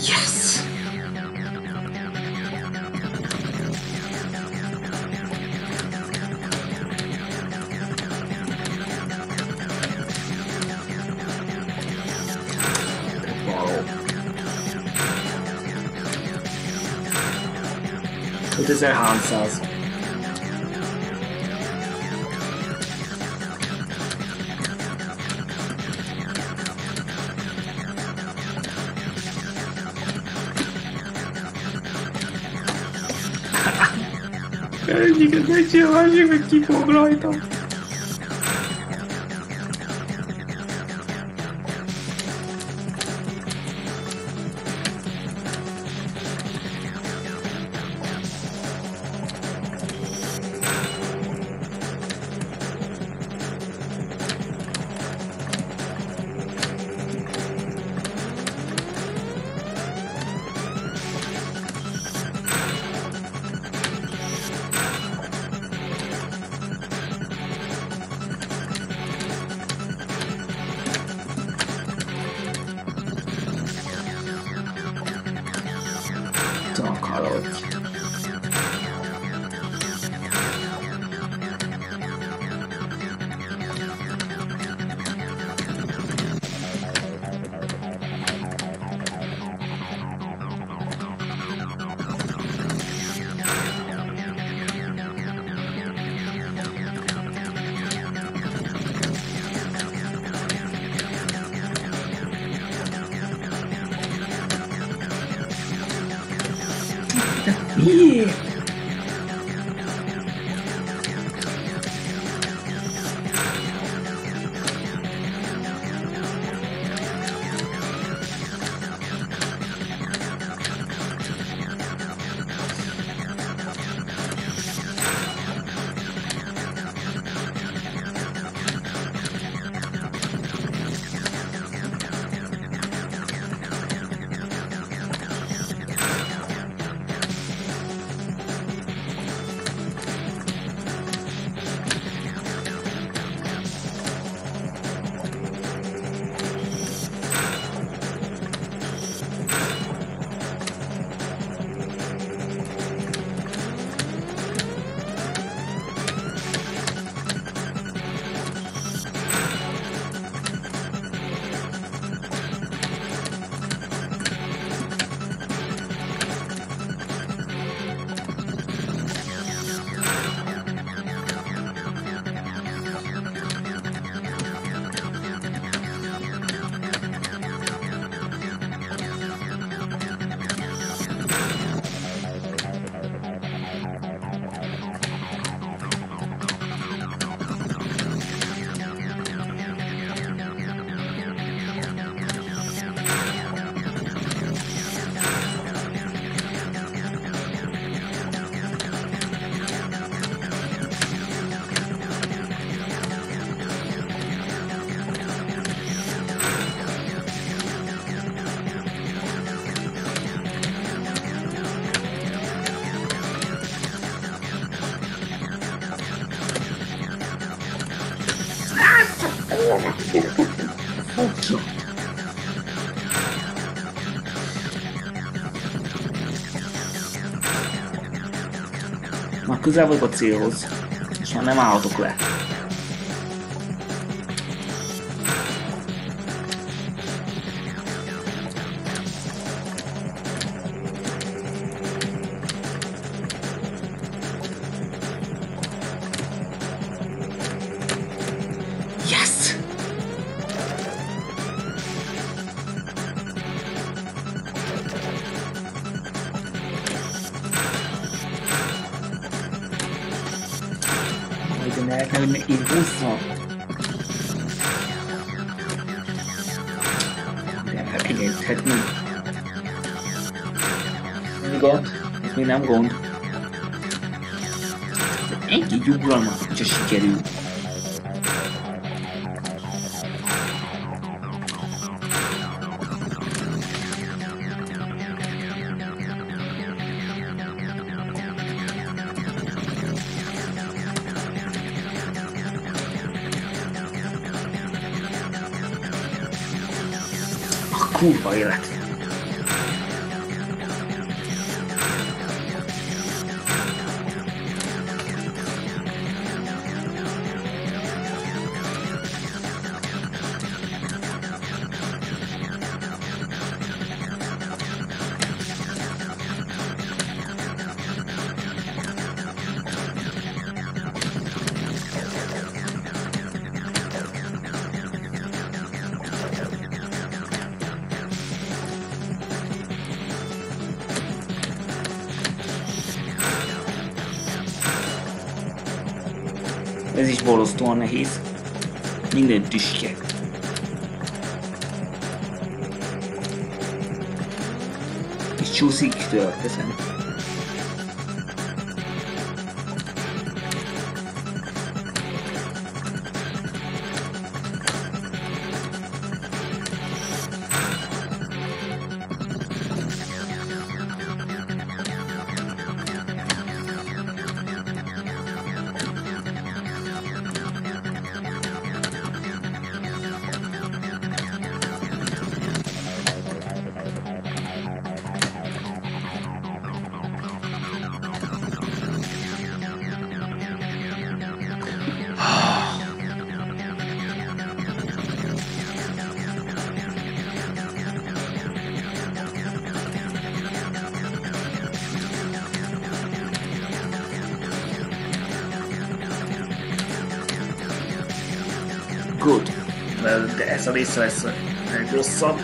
sima, hogy a győzel. Yes! Wow. 5300. 你今天竟然还这么激动，不知道。Közel vagyok a célhoz, és már nem állhatok le. A kurva borzasztóan nehéz. Minden tüske. És csúszik tőle, teszem. Ez a része lesz a legrosszabb.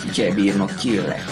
Ki kell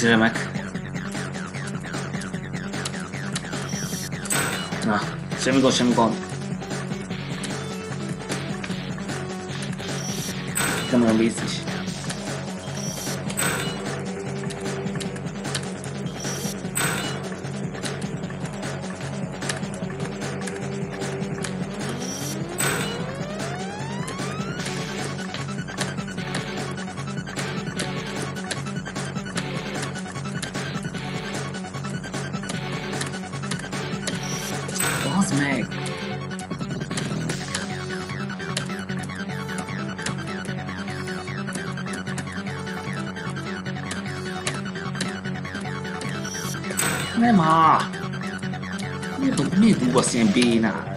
ez remek. Na, Semmi gond, semmi gond. Nem á! Miért, miért ugasz ilyen bénát?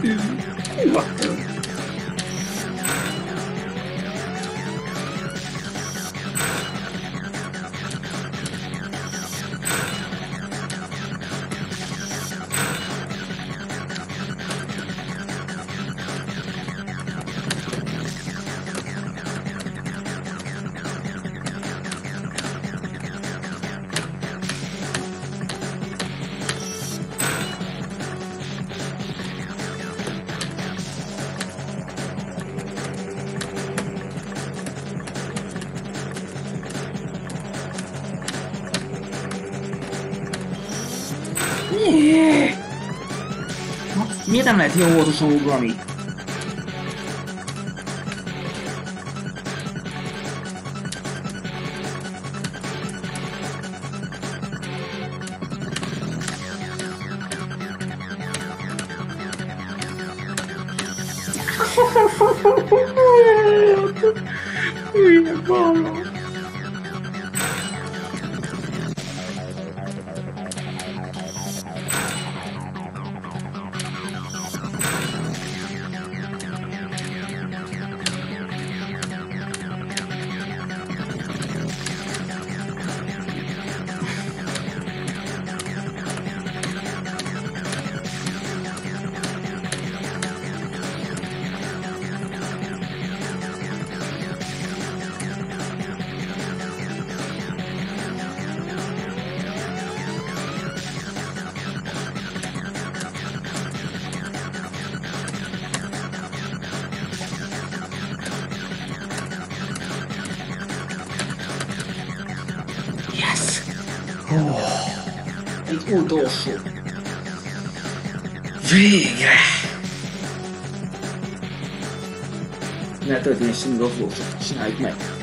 Én Miért nem lehet jó óvatosan ugrani? Utolsó. Végre! Ne történjen semmi rossz dolgot, csináljuk meg.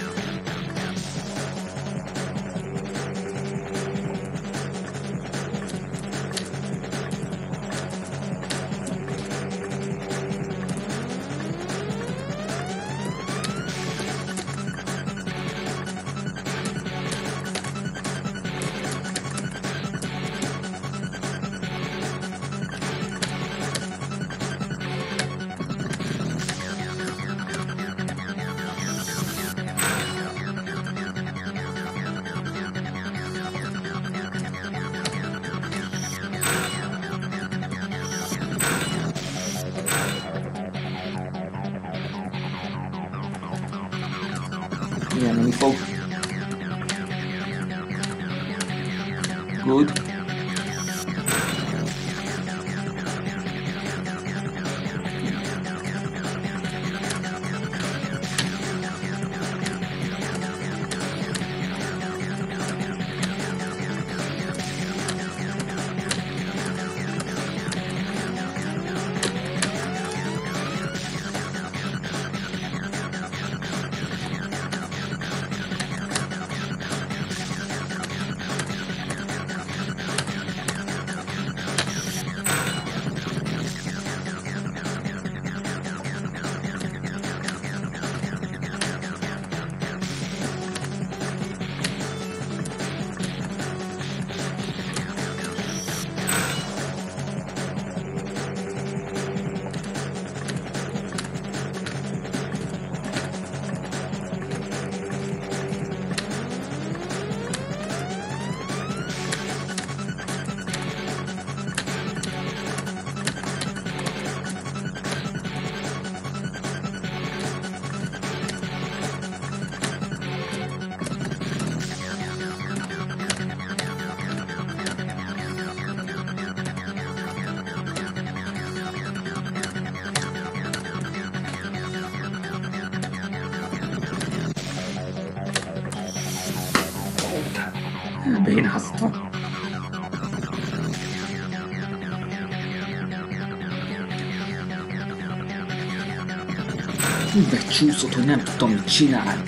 Úgy megcsúszott, hogy nem tudtam mit csinálni.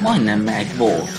Majdnem meg volt.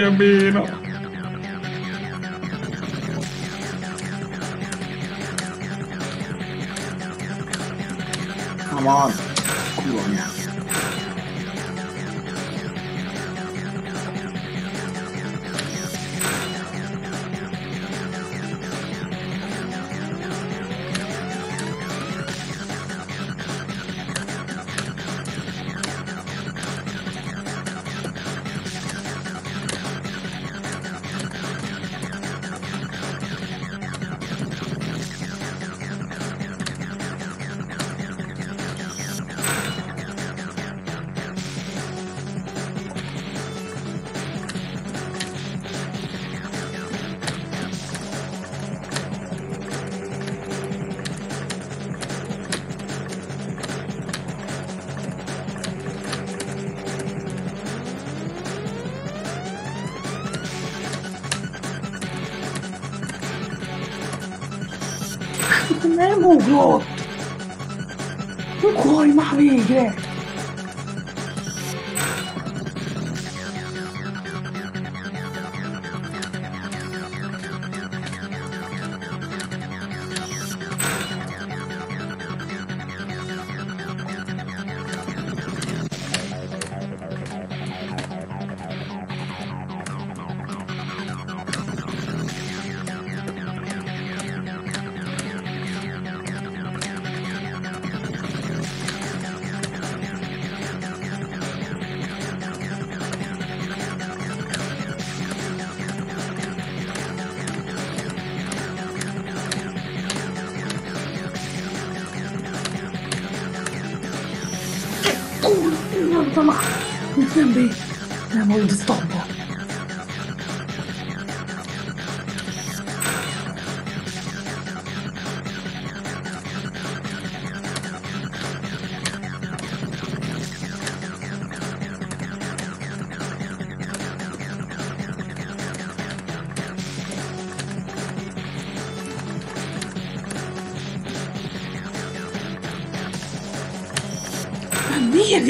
Jaj,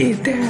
Hát miért ért el?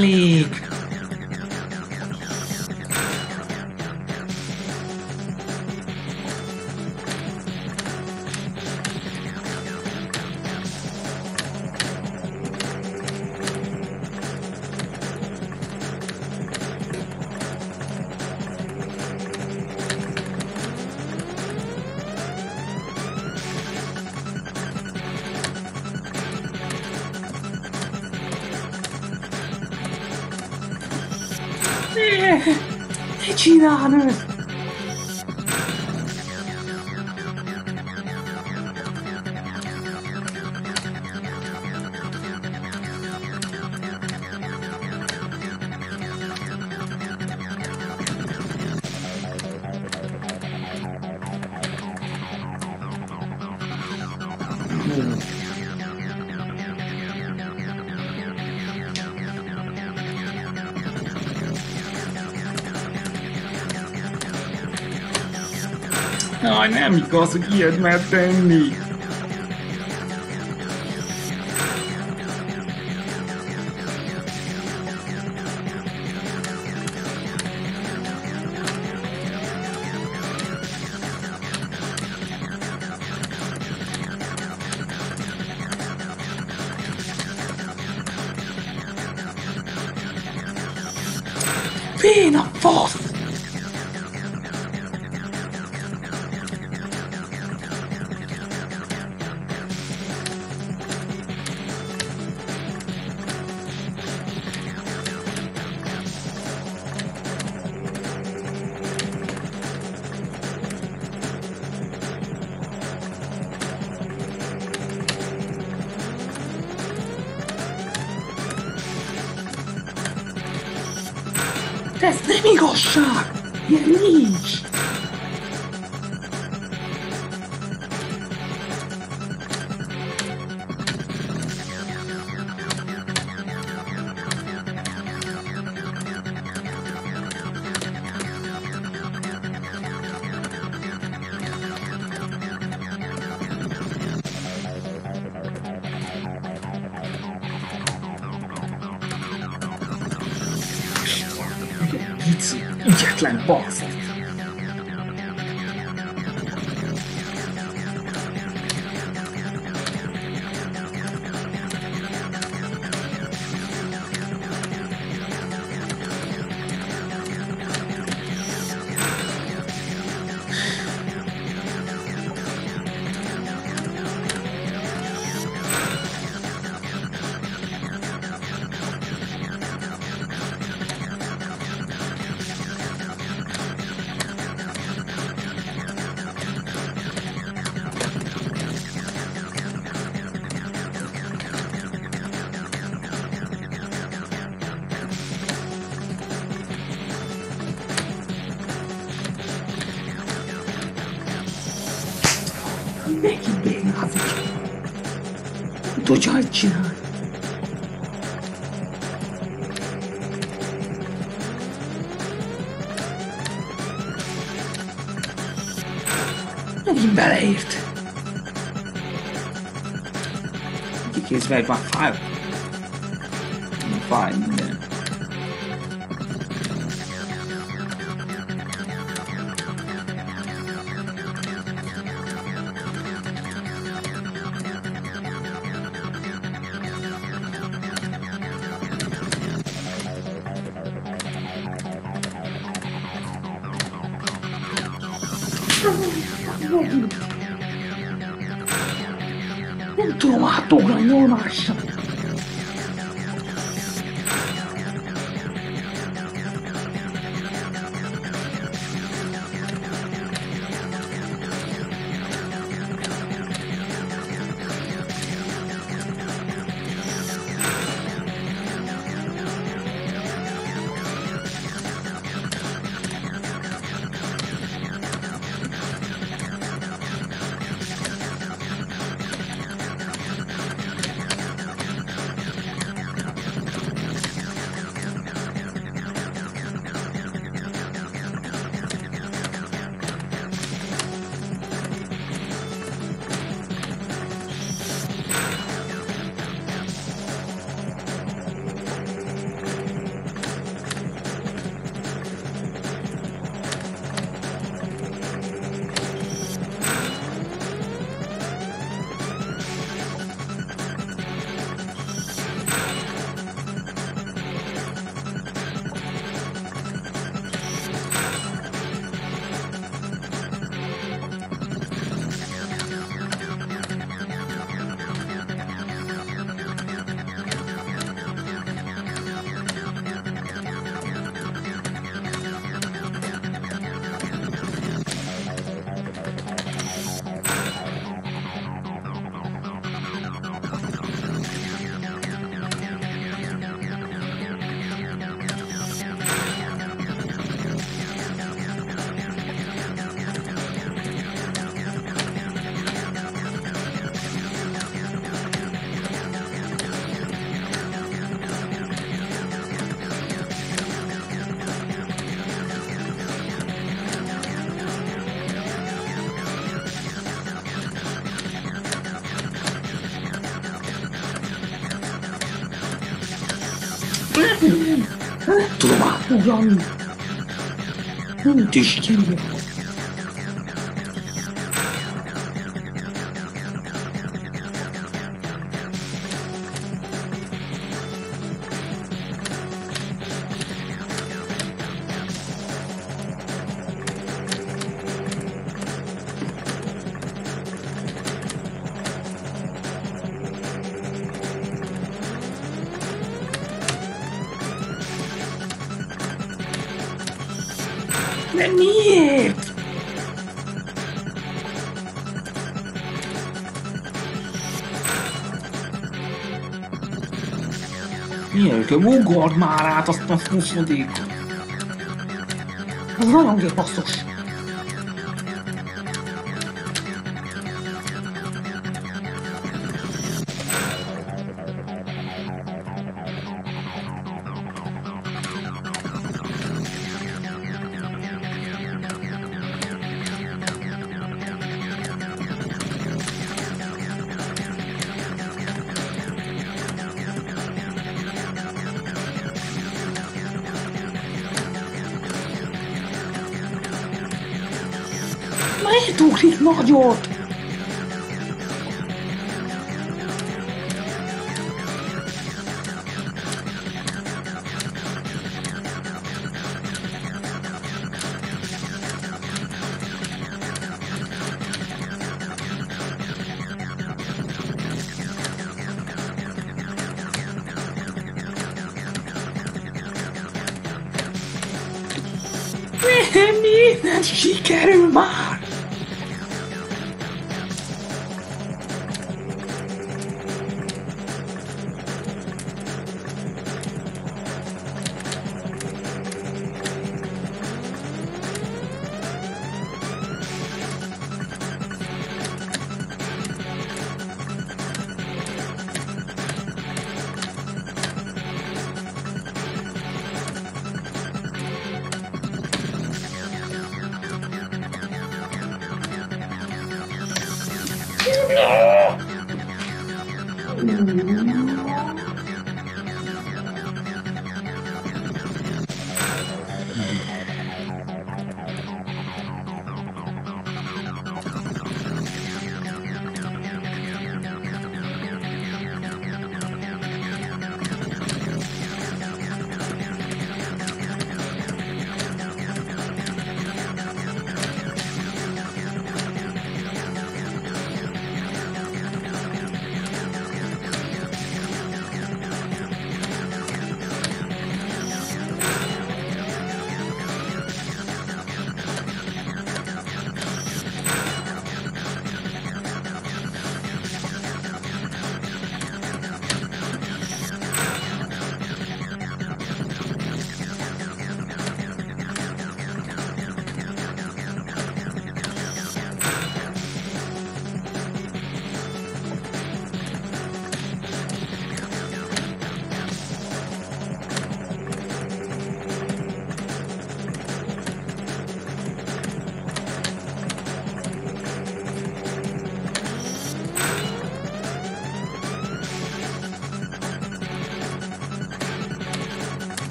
Elég! Ne csinálod? Jaj, nem igaz, hogy ilyet. Megint beleírt. Egyik kézben van five. Five átugrani normálisan. Tudom már. Uram! Tüss. Miért? Ugord már át azt a fuszodékot. Az rajongék basszus.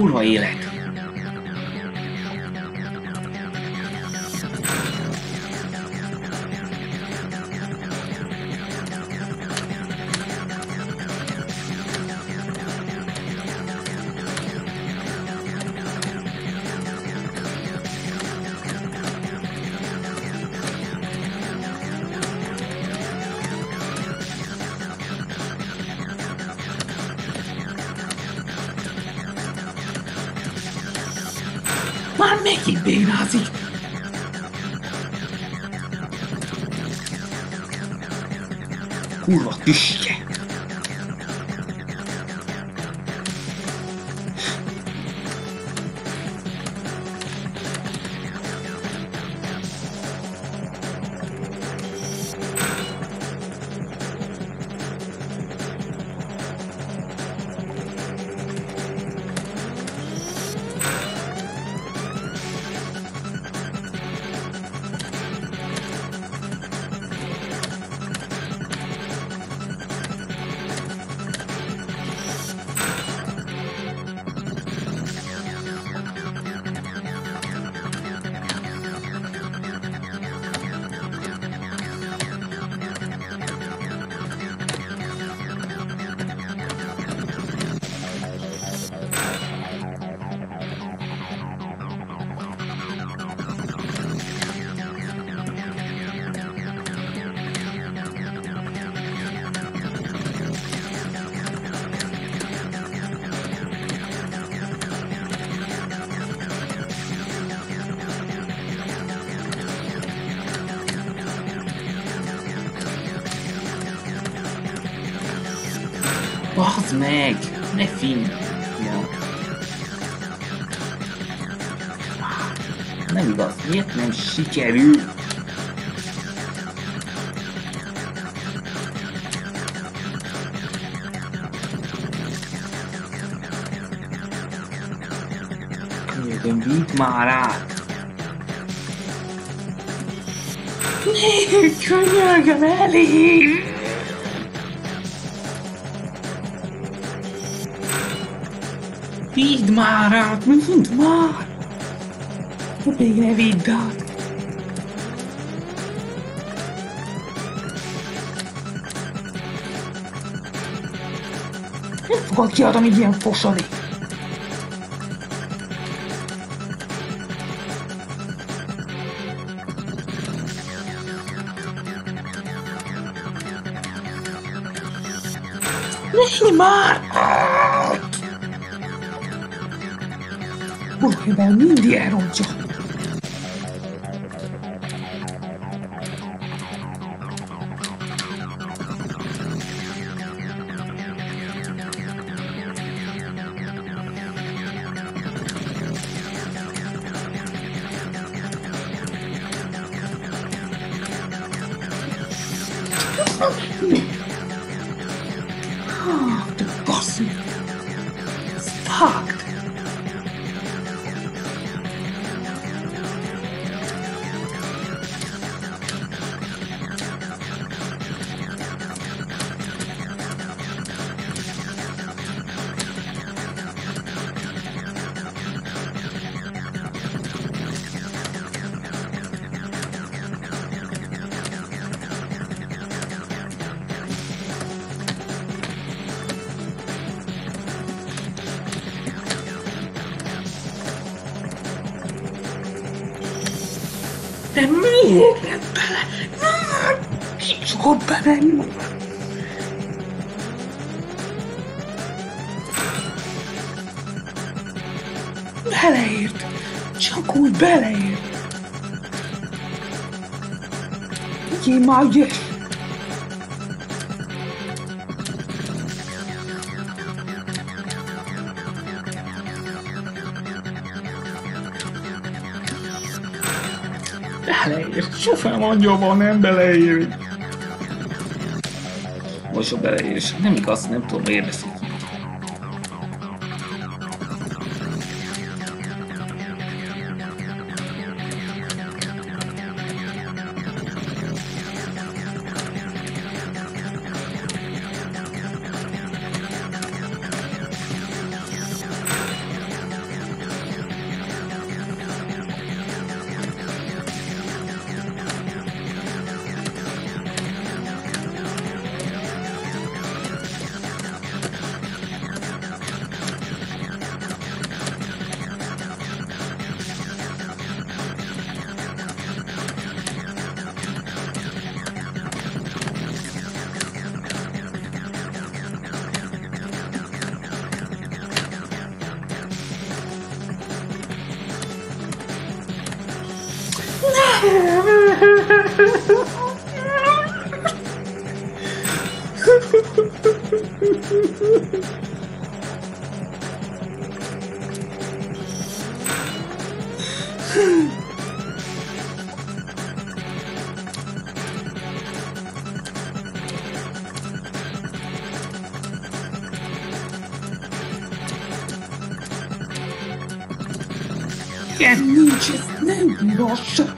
Kurva élet. Már megint bénázik. Kurva tüske. Meg! Ne finn! Ja. Nem igaz, miért nem sikerül? Könyörgöm, vidd már át! Ne, könyörgöm, elég! Már át, vidd már! De végre vidd át! Nem fogad ki így ilyen fosali. Szokott bele. Beleért. Csak úgy beleért. Vigyél már ügyes. Beleér. Sofám angyalban nem beleér. A beleér, és nem igaz, nem tudom, miért Can you just mend, Nossa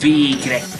Na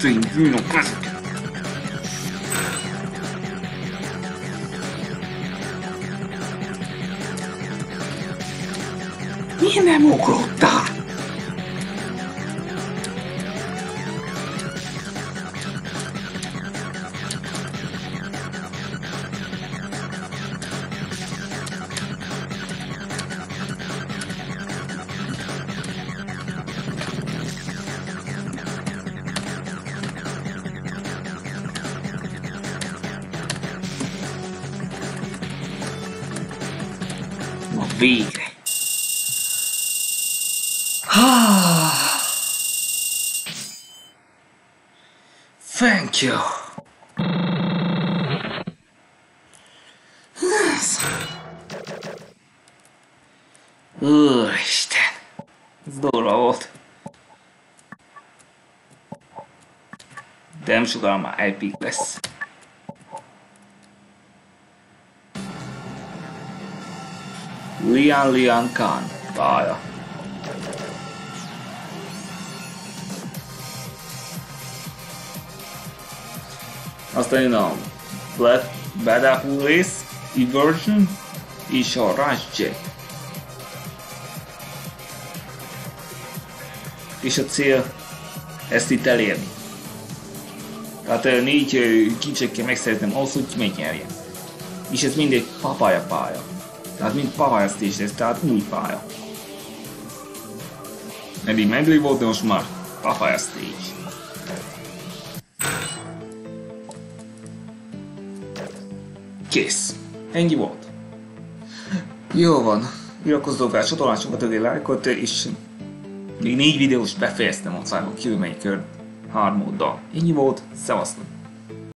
extrém bűnök ezek. You. Úristen! Ez durva volt. De nem sokára már epic lesz. Lian Lian Khan pálya. Aztán jön a Black Bad Apple Race, Eversion és a Rush Jet. És a cél ezt itt elérni. Tehát négy kell megszereznem ahhoz, hogy megnyerjem. És ez mindegy papája pálya. Tehát mind stage ez, tehát új pálya. Eddig medley volt, de most már papája stage. Ennyi volt. Jó van. Iratkozzatok fel a csatornásunkba, többé lájkot, és még négy videós befejeztem a Cyber Kill Maker hard móddal. Ennyi volt, szevasztok!